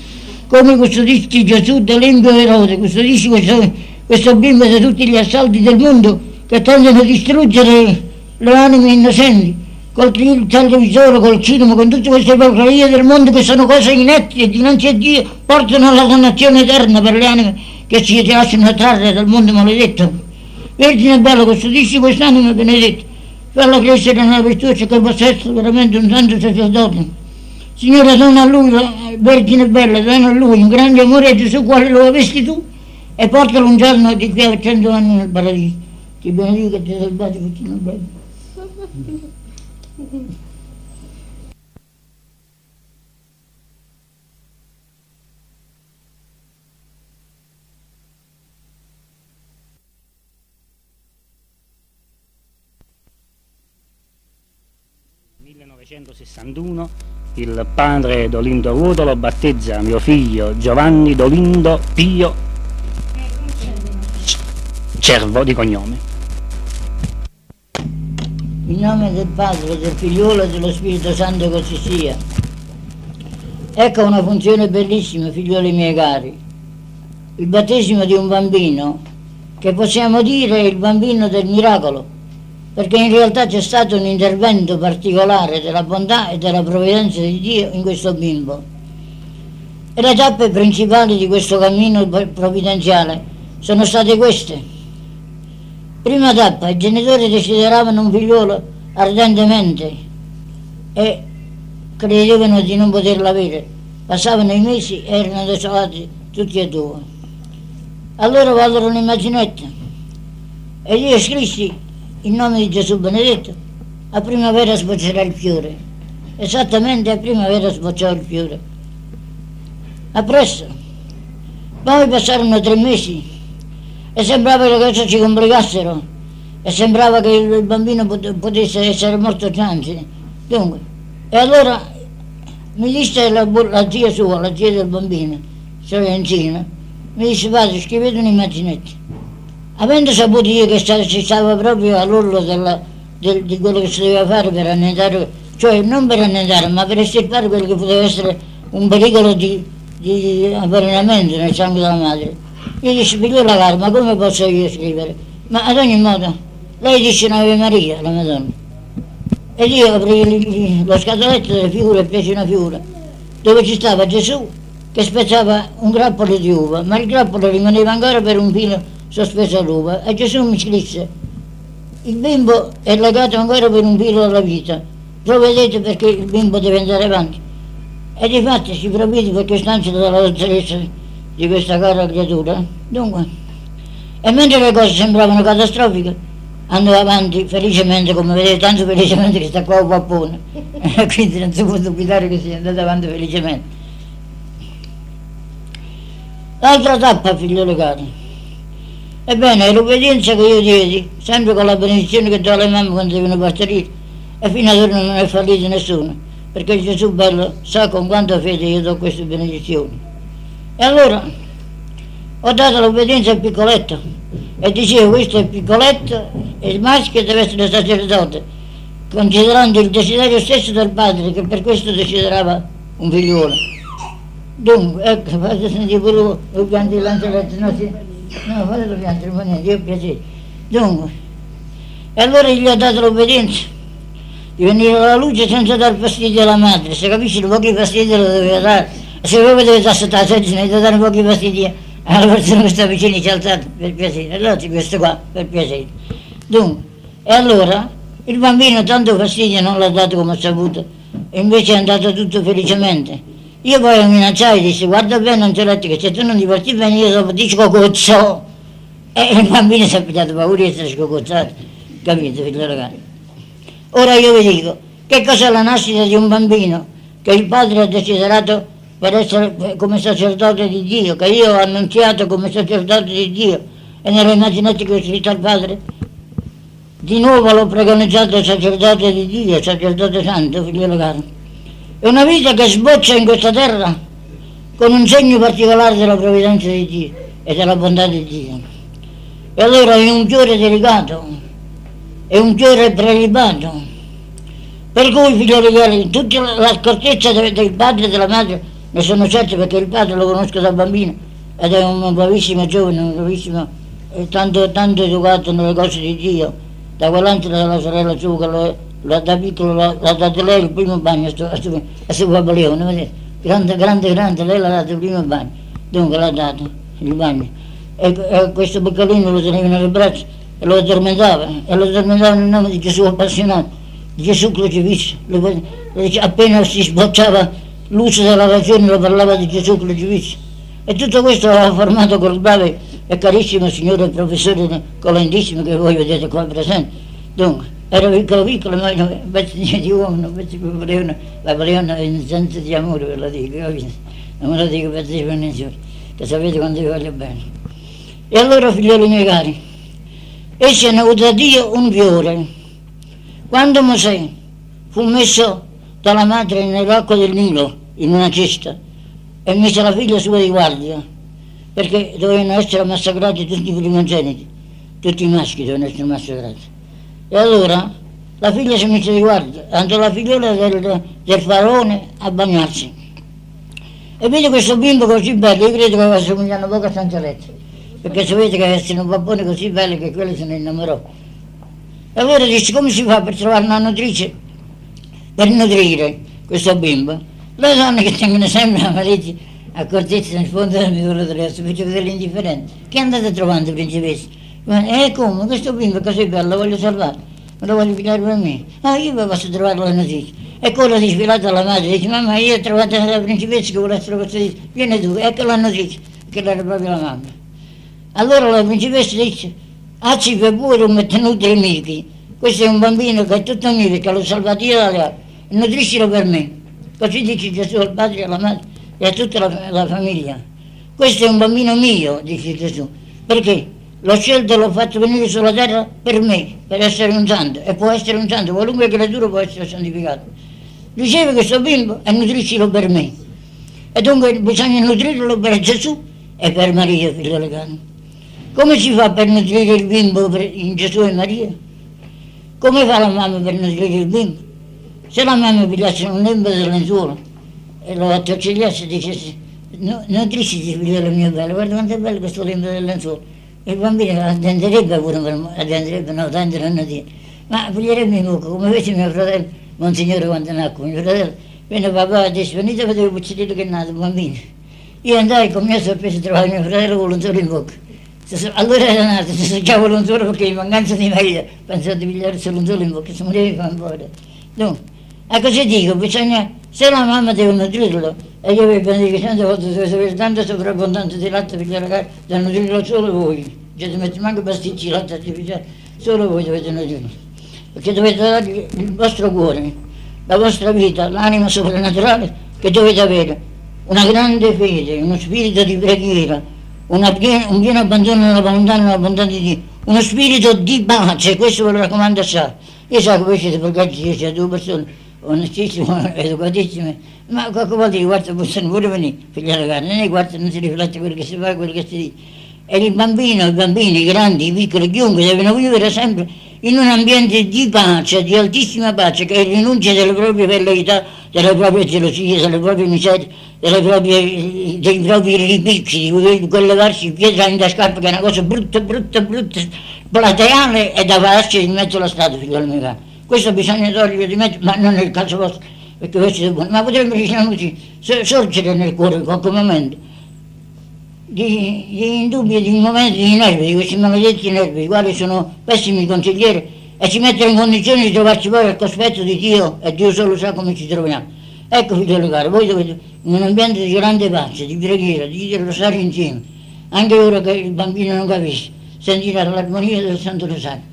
come custodisci Gesù dall'empio Erode, custodisci questo, questo bimbo da tutti gli assalti del mondo che tendono a distruggere le anime innocenti, col televisore, col cinema, con tutte queste porcherie del mondo che sono cose inetti e dinanzi a Dio portano alla dannazione eterna per le anime che si lasciano attrarre dal mondo maledetto. Vergine bella, custodisci quest'anima benedetta, falla crescere nella virtù che possa essere veramente un santo sacerdote. Signore, dona a lui, Vergine bella, dona a lui un grande amore a Gesù quale lo avesti tu e portalo un giorno di qui a cento anni nel paradiso. Ti benedico e ti salvati vicino bello. Nel 1961 il padre Dolindo Ruotolo battezza mio figlio Giovanni Dolindo Pio Cervo di cognome. In nome del Padre, del Figliolo e dello Spirito Santo così sia. Ecco una funzione bellissima, figlioli miei cari. Il battesimo di un bambino, che possiamo dire è il bambino del miracolo, perché in realtà c'è stato un intervento particolare della bontà e della provvidenza di Dio in questo bimbo. E le tappe principali di questo cammino provvidenziale sono state queste. Prima tappa, i genitori desideravano un figliolo ardentemente e credevano di non poterlo avere. Passavano i mesi e erano desolati tutti e due. Allora vallero un'immaginetta e io scrissi in nome di Gesù benedetto, a primavera sboccerà il fiore. Esattamente a primavera sbocciò il fiore. Appresso. Poi passarono tre mesi e sembrava che le cose si complicassero e sembrava che il bambino pot- potesse essere morto anzi. Dunque, e allora mi disse la, la zia sua, la zia del bambino, Sorrentina, mi disse padre scrivete un'immaginetta. Avendo saputo io che sta, si stava proprio all'orlo del, di quello che si doveva fare per annegare, cioè non per annegare, ma per estirpare quello che poteva essere un pericolo di, di avvelenamento nel sangue della madre. Io dissi, figliola cara, ma come posso io scrivere? Ma ad ogni modo, lei dice un'Ave Maria, la Madonna. Ed io aprii lo scatoletto delle figure e feci una figura, dove ci stava Gesù che spezzava un grappolo di uva, ma il grappolo rimaneva ancora per un filo sospeso all'uva. E Gesù mi scrisse, il bimbo è legato ancora per un filo alla vita, provvedete perché il bimbo deve andare avanti. E di fatti si provvede per quest'angelo della dottoressa di questa cara creatura. Dunque, e mentre le cose sembravano catastrofiche, andò avanti felicemente, come vedete, tanto felicemente che sta qua un pappone. Quindi non si può dubitare che sia andato avanti felicemente. L'altra tappa, figliolo caro. Ebbene, l'obbedienza che io diedi, sempre con la benedizione che do alle mamme quando devono partorire, e fino ad ora non è fallito nessuno, perché Gesù bello sa con quanta fede io do queste benedizioni. E allora ho dato l'obbedienza al piccoletto e dicevo questo è piccoletto e il maschio deve essere sacerdote, considerando il desiderio stesso del padre che per questo desiderava un figliuolo. Dunque, ecco, fate sentire pure voi, lo pianti l'angeletto, no, piangere, ma niente, io piacere. Dunque, e allora gli ho dato l'obbedienza di venire alla luce senza dar fastidio alla madre, se capisci, pochi fastidio lo doveva dare, se proprio dovete aspettare, se ne deve dare pochi fastidio alla persona che sta vicino ci ha alzato per piacere, allora questo qua, per piacere. Dunque, e allora il bambino tanto fastidio non l'ha dato come ha saputo, invece è andato tutto felicemente. Io poi lo minacciai e dissi guarda bene Angelotti che se tu non ti porti bene io dopo ti scocozzo. E il bambino si è pigliato paura di essere scocozzato, capite figlio ragazzi? Ora io vi dico, che cos'è la nascita di un bambino che il padre ha desiderato per essere come sacerdote di Dio, che io ho annunziato come sacerdote di Dio e nelle immaginate che ho scritto al padre? Di nuovo l'ho preconizzato sacerdote di Dio, sacerdote santo, figlio caro. È una vita che sboccia in questa terra con un segno particolare della provvidenza di Dio e della bontà di Dio. E allora è un fiore delicato, è un fiore prelibato. Per cui, figlioli cari, tutta la scortezza del padre e della madre ne sono certo perché il padre lo conosco da bambino ed è un bravissimo giovane, un bravissimo, e tanto, tanto educato nelle cose di Dio, da quell'altro della sorella sua che lo la, da piccolo l'ha dato lei il primo bagno a suo, a suo papaleone, grande, grande, grande, lei l'ha dato il primo bagno, dunque l'ha dato il bagno. E, e questo boccalino lo teneva nelle braccia e lo addormentava, e lo addormentava nel nome di Gesù appassionato, di Gesù crocifisso. Appena si sbocciava l'uso della ragione lo parlava di Gesù crocifisso. E tutto questo l'ha formato col bravo e carissimo signore professore Colendissimo che voi vedete qua presente. Dunque, era piccolo piccolo, ma pezzo di uomo, che volevano, la volevano in senso di amore, ve lo dico, capito? Non me lo dico per dire nessuno, che sapete quanto vi voglio bene. E allora, figlioli miei cari, avuto da Dio un fiore. Quando Mosè fu messo dalla madre nell'acqua del Nilo, in una cesta, e mise la figlia sua di guardia, perché dovevano essere massacrati tutti i primogeniti, tutti i maschi dovevano essere massacrati. E allora la figlia si mise di guardia, andò la figliola del, del faraone a bagnarsi. E vede questo bimbo così bello, io credo che assomigliano poco a Sanzaletto, perché sapete che essere un pappone così bello che quello se ne innamorò. E allora dice come si fa per trovare una nutrice per nutrire questo bimbo? Le donne che tengono sempre la malizia accortezza nel fondo del mio adesso, invece dell'indifferente, che andate trovando principessa? E eh, come? Questo bimbo è così bello, lo voglio salvare, me lo voglio pigliare per me. Ah, io posso trovare la notizia. E quello si sfilata alla madre, dice, mamma, io ho trovato la principessa che vuole essere custodita, vieni tu, ecco la notizia, che era proprio la mamma. Allora la principessa dice, ah ci per pure un tenuto i miei, questo è un bambino che è tutto mio, che l'ho salvato io dalle altre, nutriscilo per me. Così dice Gesù al padre e alla madre e a tutta la, la famiglia. Questo è un bambino mio, dice Gesù. Perché? L'ho scelto l'ho fatto venire sulla terra per me, per essere un santo, e può essere un santo, qualunque creatura può essere santificato. riceve questo bimbo e nutriscilo per me. E dunque bisogna nutrirlo per Gesù e per Maria, figlio carne. Come si fa per nutrire il bimbo in Gesù e Maria? Come fa la mamma per nutrire il bimbo? Se la mamma pigliasse un lembo del lenzuolo e lo attorcigliasse e dicesse no, nutrisciti figliolo mio bello, guarda quanto è bello questo lembo del lenzuolo. Il bambino attenderebbe pure, per- attenderebbe, no, tanto non dire, ma piglierebbe in bocca, come fece mio fratello, Monsignore quando nacque, mio fratello, venne papà e disse venite a vedere il cucciolino che è nato, bambino. Io andai con mia sorpresa a trovare mio fratello con l'unzolo in bocca. Se Allora era nato, si associava l'unzolo perché in mancanza di meglio pensavo di pigliarsi l'unzolo in bocca, si moriva di fuori. Dunque, a così dico, bisogna, se la mamma deve nutrirlo, e io vi benedico cento volte deve sapere tanto sovrabbondante di latte per gli ragazzi, da nutrirlo solo voi. Cioè, metti manco pasticci di latte artificiale, solo voi dovete nutrirlo. Perché dovete dare il vostro cuore, la vostra vita, l'anima soprannaturale che dovete avere. Una grande fede, uno spirito di preghiera, una pien- un pieno abbandono alla volontà e alla volontà di Dio, uno spirito di pace, questo ve lo raccomando assai. Io so che voi siete pagati, siete due persone guardi possono pure venire, figli ragazzi, non si riflette quello che si fa, quello che si dice. E il bambino, i bambini, i grandi, i piccoli, chiunque devono vivere sempre in un ambiente di pace, di altissima pace, che rinuncia delle proprie velleità, delle proprie gelosie, delle proprie miserie, proprie, dei propri ripicci, di quell'levarsi pietra in da scarpa che è una cosa brutta, brutta, brutta, plateale e da farsi in mezzo alla strada, figlio mio caro. Questo bisogna togliere di mezzo, ma non è il caso vostro, perché voi siete buoni. Ma potrebbe, diciamo così, so- sorgere nel cuore in qualche momento di, di indubbi, di momenti di nervi, di questi maledetti nervi, i quali sono pessimi consiglieri e ci mettono in condizione di trovarci poi al cospetto di Dio e Dio solo sa come ci troviamo. Ecco, figliolo caro, voi dovete in un ambiente di grande pace, di preghiera, di rosario insieme, anche ora che il bambino non capisce, sentire l'armonia del Santo Rosario.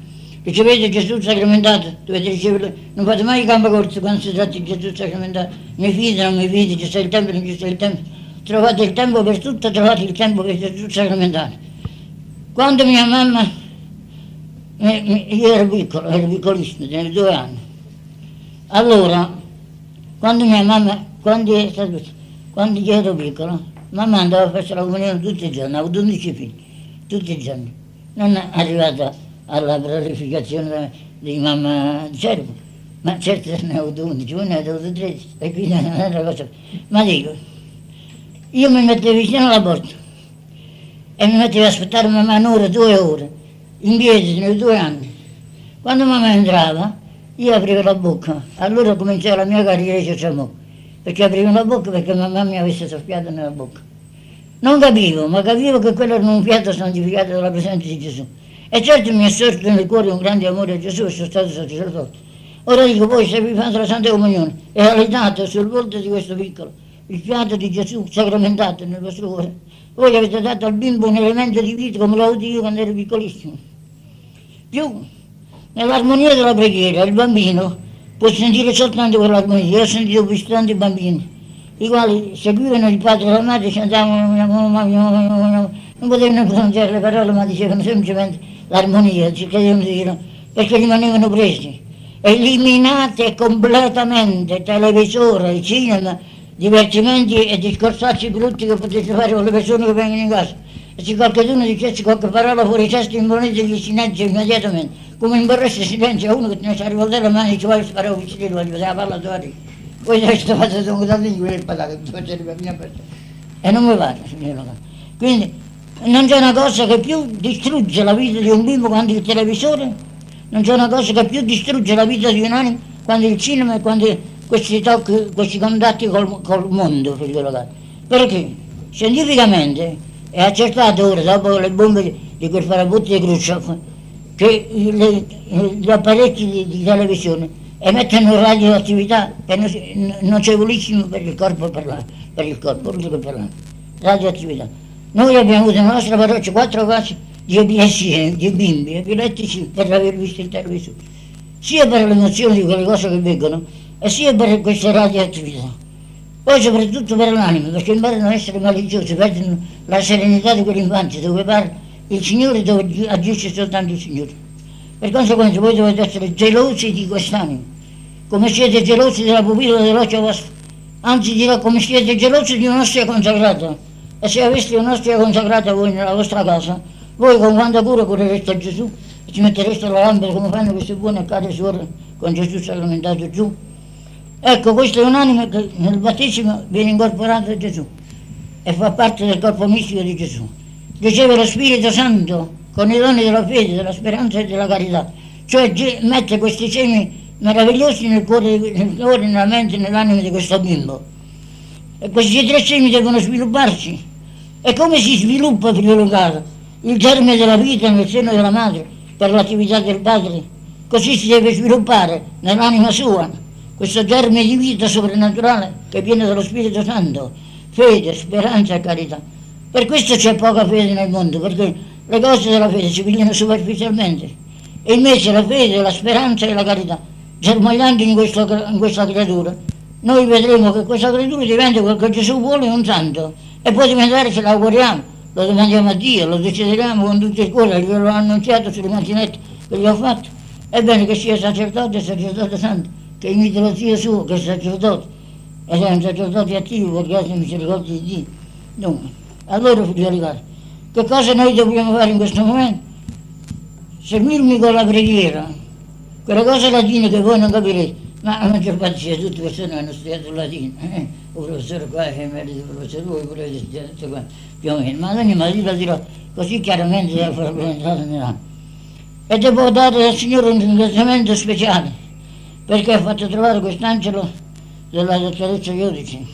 Ricevete Gesù sacramentato, dovete riceverlo, non fate mai gambe corte quando si tratta di Gesù sacramentato, mi fide, non mi fide, ci sta il tempo, non ci sta il tempo, trovate il tempo per tutto, trovate il tempo per Gesù sacramentato. Quando mia mamma, mi- mi- io ero piccolo, ero piccolissimo, tenevo due anni, allora, quando mia mamma, quando, quando io ero piccolo, mamma andava a fare la comunione tutti i giorni, avevo 11 figli, tutti i giorni, non è arrivata alla glorificazione di mamma Cervo, ma certo ne ho avuto 11, poi ne ho avuto 13, e quindi è una cosa. Ma dico, io mi mettevo vicino alla porta e mi mettevo a aspettare mamma un'ora, due ore, in piedi, nei due anni. Quando mamma entrava, io aprivo la bocca, allora cominciava la mia carriera di sociamo, perché aprivo la bocca perché mamma mi avesse soffiato nella bocca. Non capivo, ma capivo che quello era un fiato santificato dalla presenza di Gesù. E certo mi è sorto nel cuore un grande amore a Gesù e sono stato sacerdote. Ora dico, voi se vi fate la Santa Comunione e dato sul volto di questo piccolo il fiato di Gesù sacramentato nel vostro cuore, voi avete dato al bimbo un elemento di vita come l'ho avuto io quando ero piccolissimo. Più, nell'armonia della preghiera, il bambino può sentire soltanto quell'armonia. Io ho sentito più tanti bambini, i quali seguivano il padre e la madre, cantavano, non potevano pronunciare le parole, ma dicevano semplicemente l'armonia, cercavano di dire, perché rimanevano presi. Eliminate completamente televisore, cinema, divertimenti e discorsacci brutti che potete fare con le persone che vengono in casa. E se qualcuno dicesse qualche parola fuori testa, imponete gli silenzio immediatamente, come imborreste silenzio a uno che ne sa rivoltare la mano e dice, a sparare un vicino, voglio vedere la palla tua lì. Poi se stavate con tanti di quelle patate, che facete per mia persona. E non mi pare, signora. Quindi non c'è una cosa che più distrugge la vita di un bimbo quando il televisore, non c'è una cosa che più distrugge la vita di un animo quando il cinema e quando questi tocchi, questi contatti col, col mondo, figliolo caro. Perché scientificamente è accertato ora, dopo le bombe di quel farabutto di Khrushchev, che le- gli apparecchi di, di televisione emettono radioattività nocevolissime per il corpo per, la, per il corpo, per la radioattività. Noi abbiamo avuto nella nostra parrocchia quattro casi di epilessia, di bimbi epilettici per aver visto il televisore, sia per l'emozione di quelle cose che vengono sia per queste radioattività. Poi soprattutto per l'anima, perché imparano a essere maliziosi, perdono la serenità di quell'infanzia dove parla il Signore, dove agisce soltanto il Signore. Per conseguenza voi dovete essere gelosi di quest'anima, come siete gelosi della pupilla dell'occhio vostro, anzi dirò come siete gelosi di un'ostia consacrata. E se aveste un'ostia consacrata voi nella vostra casa, voi con quanta cura curereste a Gesù e ci mettereste la lampada come fanno queste buone care suore con Gesù sacramentato giù. Ecco, questa è un'anima che nel battesimo viene incorporata a Gesù e fa parte del corpo mistico di Gesù. Riceve lo Spirito Santo con i doni della fede, della speranza e della carità, cioè mette questi semi meravigliosi nel cuore, nel cuore, nella mente e nell'anima di questo bimbo. E questi tre semi devono svilupparsi. E come si sviluppa, figliolo caro? Il germe della vita nel seno della madre, per l'attività del padre. Così si deve sviluppare nell'anima sua questo germe di vita soprannaturale che viene dallo Spirito Santo, fede, speranza e carità. Per questo c'è poca fede nel mondo, perché le cose della fede si pigliano superficialmente. E invece la fede, la speranza e la carità, germogliando in, questo, in questa creatura, noi vedremo che questa creatura diventa quel che Gesù vuole un santo e può diventare se l'auguriamo, lo domandiamo a Dio, lo desideriamo con tutto il cuore, glielo ho annunziato sulle macchinette che gli ho fatto. È bene che sia sacerdote e sacerdote santo, che imiti lo zio suo che è sacerdote, ed è un sacerdote attivo perché ha misericordia di Dio. Dunque, allora figlioli cari, che cosa noi dobbiamo fare in questo momento? Seguirmi con la preghiera, quelle cose latine che voi non capirete, ma la maggior parte sia tutte persone che hanno studiato il latino, eh? il professore qua, il emerito, il professore voi, pure avete studiato tutto quanto, più o meno, ma ogni io lo dirò così chiaramente da farlo entrare nell'anima. E devo dare al Signore un ringraziamento speciale, perché ha fatto trovare quest'angelo della dottoressa Iodici,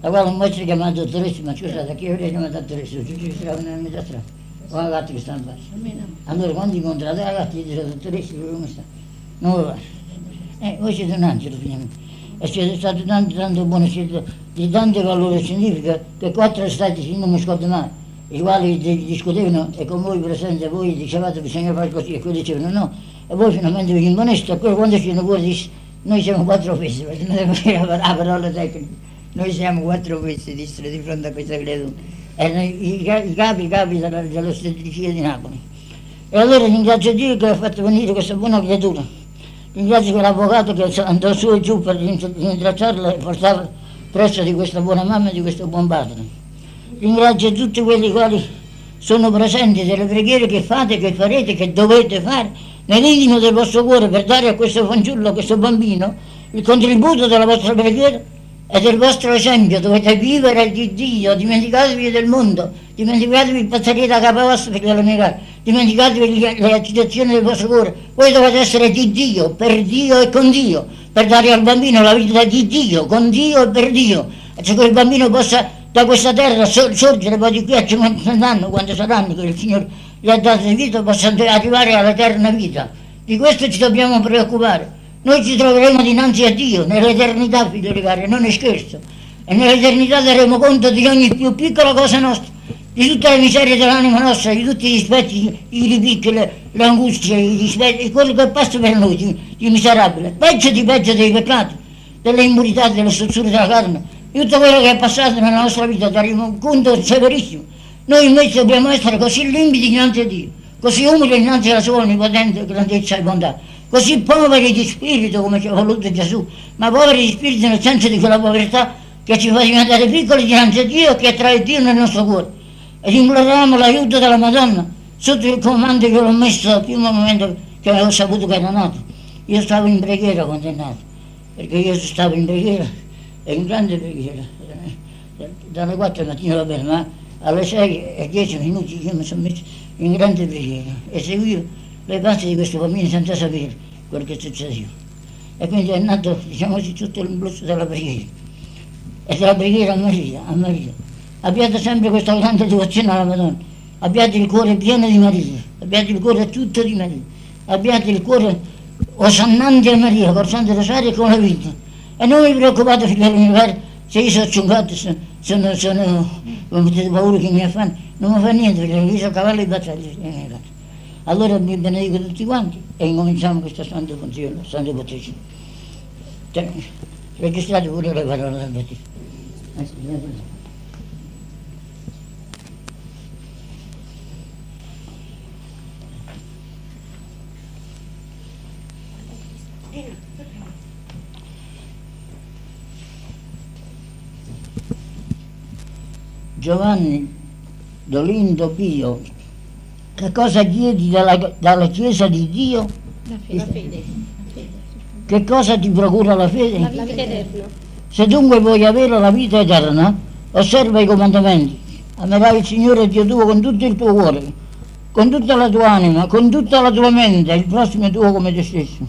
la quale un maestro chiamato dottoressa, ma scusate, chi avrebbe chiamato dottoressa? Ci ci sarà una metà strada. O la gatta che sta in basso. Allora quando incontrate la gatta, gli direte dottoressa, come sta? Non lo fa. Eh, voi siete un angelo, finalmente. E siete stati tanto, tanto buoni, siete di tanto valore scientifico, che quattro stati, non mi scordo mai, i quali di- discutevano e con voi presente voi dicevate bisogna fare così e quelli dicevano no. E voi finalmente vi imponeste e quello quando ci fuori disse noi siamo quattro pezzi, perché non devo dire la parola tecnica. Noi siamo quattro pezzi, dissero di fronte a questa creatura. Erano i, i capi, i capi della, dell'ostetricia di Napoli. E allora ringrazio Dio che ha fatto venire questa buona creatura. Ringrazio quell'avvocato che andò su e giù per rintracciarla e portarla presso di questa buona mamma e di questo buon padre. Ringrazio tutti quelli quali sono presenti delle preghiere che fate, che farete, che dovete fare nell'intimo del vostro cuore per dare a questo fanciullo, a questo bambino, il contributo della vostra preghiera e del vostro esempio. Dovete vivere di Dio, dimenticatevi del mondo, dimenticatevi il passaggio da capo vostro per la mia cara, dimenticatevi le, agitazioni del vostro cuore. Voi dovete essere di Dio, per Dio e con Dio, per dare al bambino la vita di Dio, con Dio e per Dio. E se quel bambino possa da questa terra sor- sorgere poi di qui a 50 anni, quando saranno che il Signore gli ha dato di vita, possa arrivare all'eterna vita. Di questo ci dobbiamo preoccupare. Noi ci troveremo dinanzi a Dio nell'eternità, figlioli cari, non è scherzo. E nell'eternità daremo conto di ogni più piccola cosa nostra, di tutte le miserie dell'anima nostra, di tutti gli aspetti, i ripicchi, le, le angustie, i dispetti, quello che passa per noi di, di miserabile. Peggio di peggio dei peccati, delle impurità, delle strutture della carne, di tutto quello che è passato nella nostra vita, daremo un conto severissimo. Noi invece dobbiamo essere così limpidi dinanzi a Dio, così umili dinanzi alla sua onnipotente grandezza e bontà, così poveri di spirito come ci ha voluto Gesù, ma poveri di spirito nel senso di quella povertà che ci fa diventare piccoli dinanzi a Dio e che attrae Dio nel nostro cuore. Ed imploriamo l'aiuto della Madonna sotto il comando che l'ho messo dal primo momento che avevo saputo che era nato. Io stavo in preghiera quando è nato, perché io stavo in preghiera, e in grande preghiera, dalle 4 del mattino va bene, ma alle 6 e 10 minuti io mi sono messo in grande preghiera e seguivo le passi di questo bambino senza sapere quello che succedeva. E quindi è nato, diciamo così, tutto l'impulso della preghiera. E della preghiera a Maria, a Maria. Abbiate sempre questa grande devozione alla Madonna. Abbiate il cuore pieno di Maria. Abbiate il cuore tutto di Maria. Abbiate il cuore osannante a Maria, col Santo Rosario e con la vita. E non vi preoccupate, figlioli miei se io sono ciuncato, sono, sono, sono, come avete paura che mi affanno, non mi fa niente, figlioli, io sono cavallo di battaglia. figlioli. Allora vi benedico tutti quanti e incominciamo questa santa funzione, santa battesimo. Registrate pure le parole del battesimo. Giovanni Dolindo Pio, che cosa chiedi dalla, dalla Chiesa di Dio? La fede. Che cosa ti procura la fede? La vita eterna. Se dunque vuoi avere la vita eterna, osserva i comandamenti. Amerai il Signore Dio tuo con tutto il tuo cuore, con tutta la tua anima, con tutta la tua mente, il prossimo tuo come te stesso.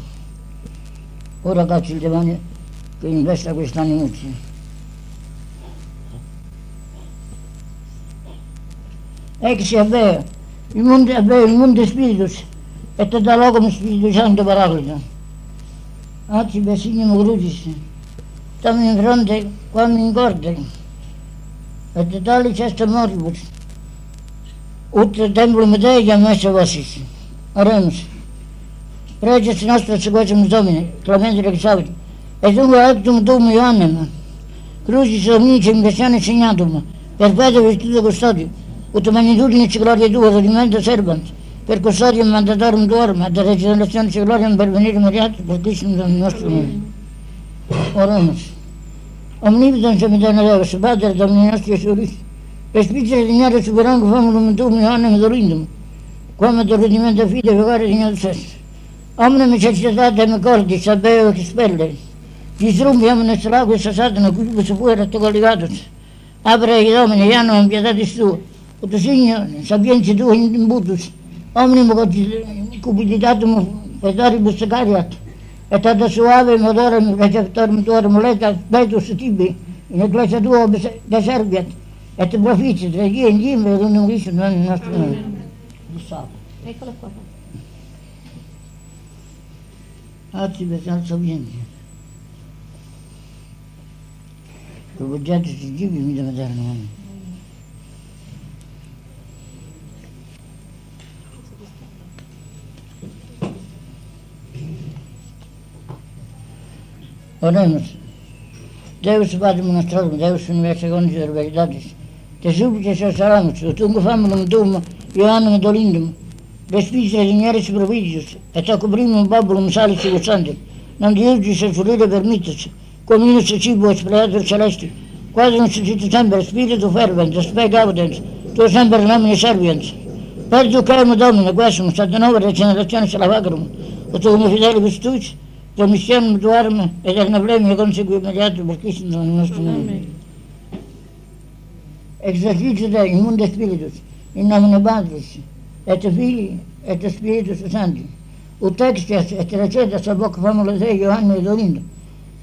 Ora caccio il demonio che investa quest'animuccio. Ex è vero, il mondo è vero, il mondo è spiritus, e te dà come Spirito Santo Paraclito. Oggi per Signore Crucis, stiamo in fronte quando incordi, e te tali cesto moribus, utto templo Medei che ha messo vostri. Oremus. Preces nostras sequacem Domine, clemente rexavit, et dunque actum tuum Ioannem, crucis omnicem Christiane segnatum, perpetua virtute custodio, ut magnitudine gloria tua, rodimento servant, per custodium mandatorum tuorum, ad regenerazione gloriam per venire meriato, per Cristo nostro nome. Oremus. Omnipotens eterna Deus, Pater Domini nostri Gesù Cristo, per spingere dignare superanco famulum tuum Ioannem dolindum, come del redimento fide pecare digno del sesso. Omnem necessitate cordis, sabeo che spelle, disrumbiam nestra questa satana, qui si può retto collegatus. Apre i domini, iano in pietatis tu, ut signore, sapienzi tu in butus, omnimo cupiditatum pedaribus cariat, et ad suave modorem receptorum tuorum leta betus tibi, in ecclesia tua deserviat, et proficit, regia in gime, et unum visum nel nostro nome. Bussato. Eccolo qua. Altri per senza niente. Provoggiate si gibi mi deve dare una mano. Oremos. Deus Padre nuestro, Deus Universo con sus verdades, te suplice se salamus, ut ungu famulum dum, Ioannum dolindum, despice dignaris providius, et acubrimum babulum salis et sandim, non diurgis et furire permittus, cominus cibo espleatur celesti, quasi non suscitu semper spiritu fervens, spe gaudens, tuo semper nomine serviens, per ducem Domine, quesum, sed novere generationes lavagrum, ut ungu fidelibus tuis, promissionum tuarum, et eterna premia consegui immediato per Cristo nel nostro nome. Exercite te in mundo spiritus, in nomine Patris, et Filii, et Spiritus Sancti, ut extias et recetas ab hoc famula Dei Ioanne et Olindo,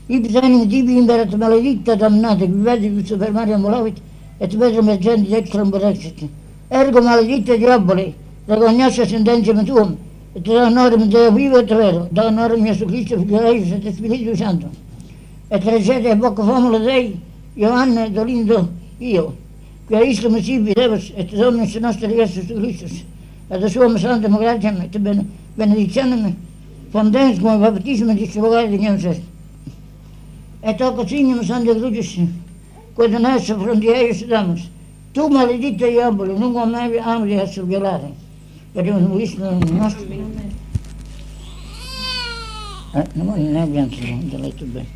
ipis anim tibi imberat maledicta damnate, vivedi super Mariam volavit, et vetrum emergendi dextram vorexit. Ergo maledicta diaboli, recognosce sententiam tuum, et da honorem Deo vivo et vero, da honorem Iesu Christo, Figlio Deus, et Spiritus Santo. Et recete ab hoc famula Dei Ioanne et Olindo, io, quia iscum sibi Deus, et Dominus nostri Iesus Christus, ad suam sanctam gratiam et ben, benedictionem, fondens cum baptismo di slogare di Gnem Sest. Et hoc signum Sancta Crucis, quod nos frontierius damus, tu maledicta diaboli, nunc me amri a violare, per un Cristo nostro. Eh, non abbiamo letto bene.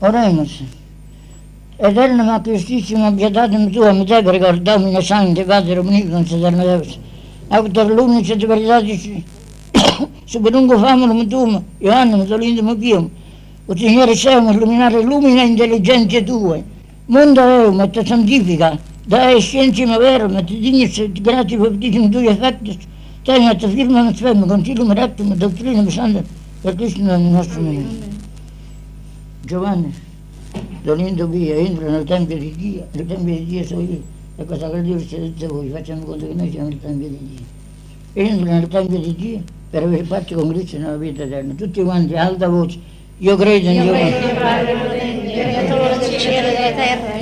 Oremus. Eterna ma Christissima pietatem tua, misericordia, Domine Sancte, Pater Omnipotens, eterna Deus, autor lunis et veritatis, superungo famulum tuum, Ioannum, solindum pium, ut Signore seum, illuminare lumina intelligenze tue, mundo eum, et te santifica, scientiam verum, et dignis et gratis baptism tui effectus, tene et firmam et spem, concilium rectum, et doctrinam sanctam, per Cristo nel nostro nome. Giovanni, Dolindo via, entra nel Tempio di Dio, il Tempio di Dio sono io, e cosa che Dio ci detto voi, facciamo conto che noi siamo il Tempio di Dio. Entra nel Tempio di Dio per avere parte con Cristo nella vita eterna. Tutti quanti, alta voce, io credo in Io Dio. credo in Padre potente, creatore del cielo e della terra,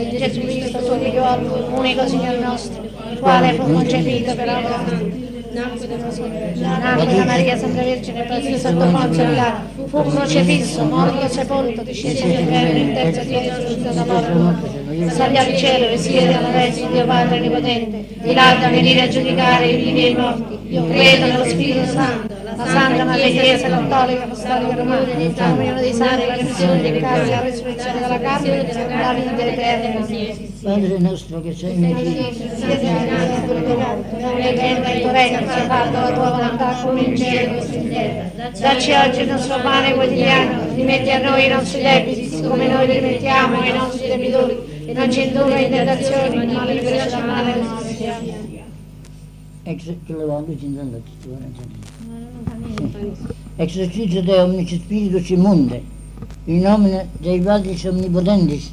in figliolo, unico Signore nostro, il quale fu concepito per amore. Nacque da Maria Santa Vergine, poi sotto Ponzio Pilato, fu crocifisso, morto, sepolto, nel cielo, il terzo giorno risuscitato da morte. Salì al cielo e siede alla destra di Dio Padre Onnipotente, di là da venire a giudicare i vivi e i morti. Io credo nello Spirito Santo, la Santa Madre Chiesa Cattolica Apostolica Romana, la comunione dei santi, la redenzione dei peccati, la resurrezione della carne e la vita eterna. Padre nostro che sei nei cieli, Regna il tuo regno, sia fatta la tua volontà come in cielo così in terra. Dacci oggi il nostro pane quotidiano, rimetti a noi i nostri debiti, come noi li rimettiamo ai nostri debitori, e non ci indurre in tentazione, ma liberaci dal male. ex che le volte ci danno Exercizio de omnici spiritus immunde, in nomine Dei Padris Omnipotentis,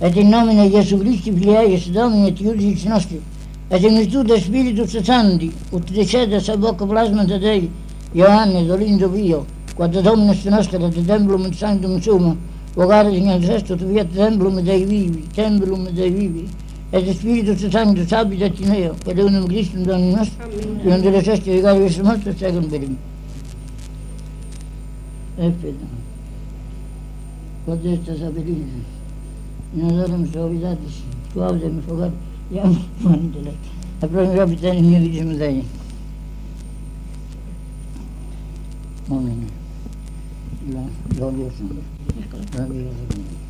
et in nomine Gesù Christi Filiaeis Domini et Iudicis nostri, et in virtute Spiritus Sancti, ut decede sub hoc plasma de Dei, Ioanne, Dolindo Pio, quod Dominus nostra et templum sanctum sum, vocare in ancestro tu viet templum Dei vivi, templum Dei vivi, et Spiritus Sanctus habitat in eo, per unum Christum Domini nostro, che non delle ceste vicari verso nostro, secum per me. E fede. Codesta sapelina, in adorem suavitatis, suavitem focat, iam mandele. E proprio capitani mio vice medaglia. Amen. La l'olio santo. La via santo.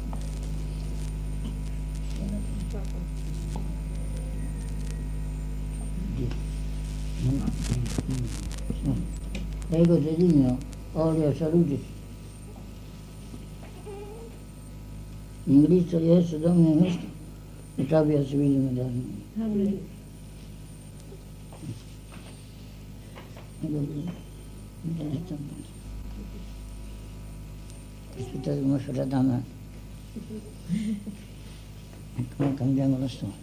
Ego te digno, olio salutis. In Cristo Gesù Domine nostro, et abbia subito medaglia. Amen. Aspettate come farà da me. Ecco, cambiamo la storia.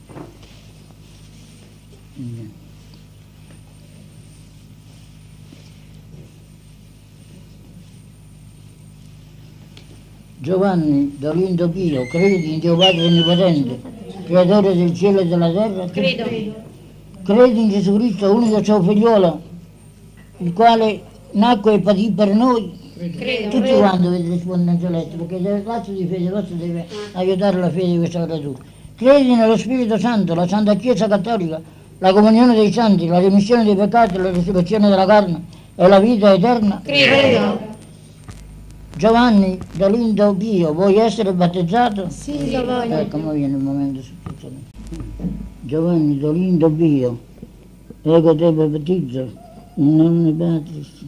Andiamo. Giovanni Dolindo Pio, credi in Dio Padre Onnipotente, creatore del cielo e della terra? Credo. Credi in Gesù Cristo, unico suo figliolo, il quale nacque e patì per noi? Credo. Tutti quanti dovete rispondere in letto, perché il lazzo di fede vostra deve aiutare la fede di questa creatura. Credi nello Spirito Santo, la Santa Chiesa Cattolica, la comunione dei santi, la remissione dei peccati, la risurrezione della carne e la vita eterna? Credo. Giovanni Dolindo Pio, vuoi essere battezzato? Sì, lo voglio. Ecco, ora viene il momento successivo. Giovanni Dolindo Pio, ego te battezzo, in nome Patris,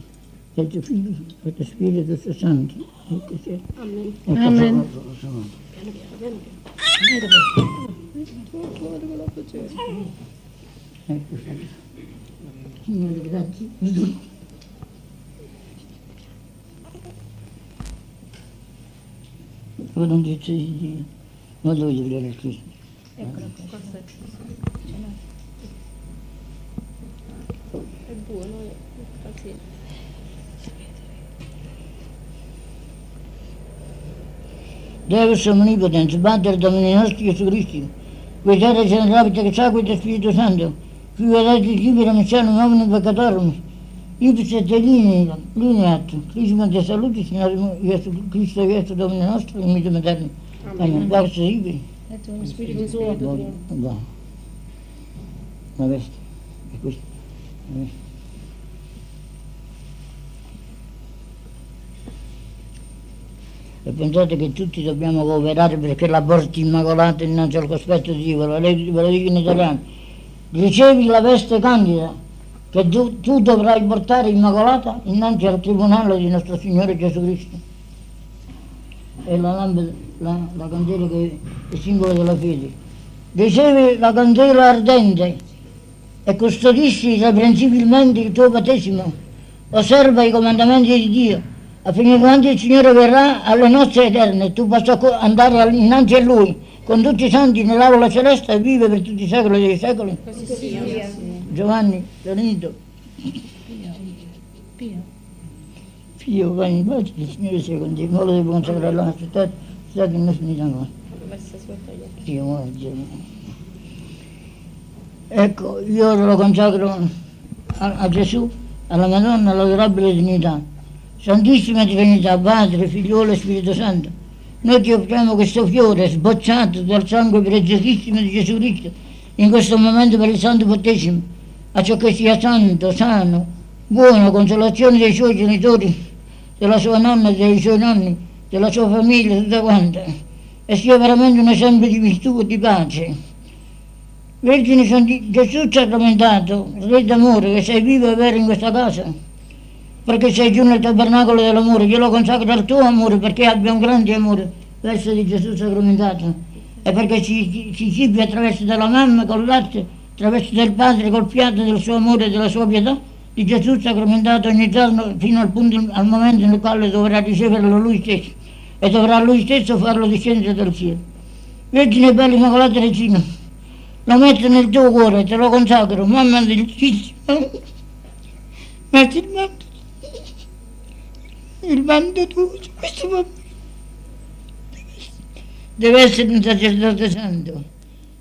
e tuo Figlio, e tuo Spirito Santo. Ecco, sì. Amen. Ecco, Amen. sono- Ecco. Signore, grazie. Ora non dice di Dio, ma dove devi vedere il Cristo? È buono, grazie. Deus omnipotens, Pater Domini nostri Gesù Cristo, qui terra generabit che sa questo Spirito Santo, qui vedete libera missione nomine peccatorum, ipse et linea, lineat, crisma de salutis, Signore Gesù Cristo, Gesù Domini nostro, in mitum eterno. Amen. Verso ibi. E tu, Spirito Santo. Buono. Buono. La veste. E questo. La veste. E pensate che tutti dobbiamo cooperare perché l'aborto immacolato innanzi al cospetto di Dio, ve lo dico in italiano. Ricevi la veste candida che tu, tu dovrai portare immacolata innanzi al tribunale di nostro Signore Gesù Cristo. E la lampada, la, la candela che è il simbolo della fede. Ricevi la candela ardente e custodisci irreprensibilmente il tuo battesimo. Osserva i comandamenti di Dio affinché quando il Signore verrà alle nozze eterne tu possa andare innanzi a Lui con tutti i santi nell'aula celeste e vive per tutti i secoli dei secoli. Giovanni, Leonido, Figlio, vai in pace, il Signore sia con te, modo di consacrare la nostra città, città che non finita ancora. Dio guardi. Ecco, io lo consacro a, a Gesù, alla Madonna, all'adorabile Trinità. Santissima Trinità, Padre, Figliolo e Spirito Santo, noi ti offriamo questo fiore sbocciato dal sangue preziosissimo di Gesù Cristo in questo momento per il santo battesimo, a ciò che sia santo, sano, buona consolazione dei suoi genitori, della sua nonna, dei suoi nonni, della sua famiglia, tutta quanta, e sia veramente un esempio di virtù e di pace. Vergine San Di- Gesù rammentato, Re d'amore, che sei vivo e vero in questa casa, perché sei giù nel tabernacolo dell'amore, io lo consacro al tuo amore perché abbia un grande amore verso di Gesù sacramentato e perché ci, ci cibi attraverso della mamma col latte, attraverso del Padre col fiato del suo amore e della sua pietà, di Gesù sacramentato ogni giorno fino al, punto, al momento nel quale dovrà riceverlo lui stesso e dovrà lui stesso farlo discendere dal cielo. Vergine bella Immacolata Regina, lo metto nel tuo cuore, te lo consacro, mamma del Figlio, metti il manto, il manto tuo questo bambino. Deve essere un sacerdote santo.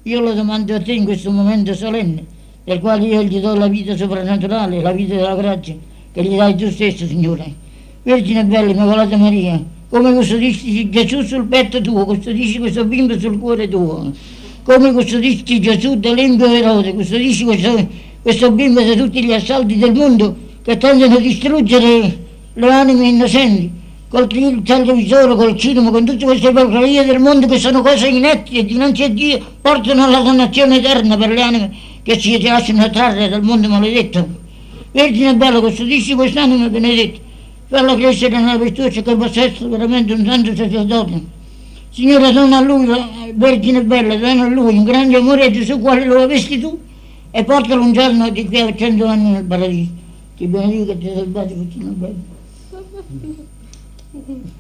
Io lo domando a te in questo momento solenne, nel quale io gli do la vita soprannaturale, la vita della grazia, che gli dai tu stesso, Signore. Vergine bella, Immacolata Maria, come custodisci Gesù sul petto tuo, custodisci questo bimbo sul cuore tuo, come custodisci Gesù dall'empio Erode, custodisci questo, questo bimbo da tutti gli assalti del mondo che tendono a distruggere le anime innocenti, col televisore, col cinema, con tutte queste porcherie del mondo che sono cose inetti e dinanzi a Dio portano alla dannazione eterna per le anime che si lasciano attrarre dal mondo maledetto. Vergine bella, custodisci quest'anima benedetta, falla crescere nella virtù che possa essere veramente un santo sacerdote. Signore, dona a lui, Vergine bella, dona a lui un grande amore a Gesù quale lo avesti tu e portalo un giorno di qui a cento anni nel paradiso. Ti benedico e ti salvati, cucina bella. Mm-hmm.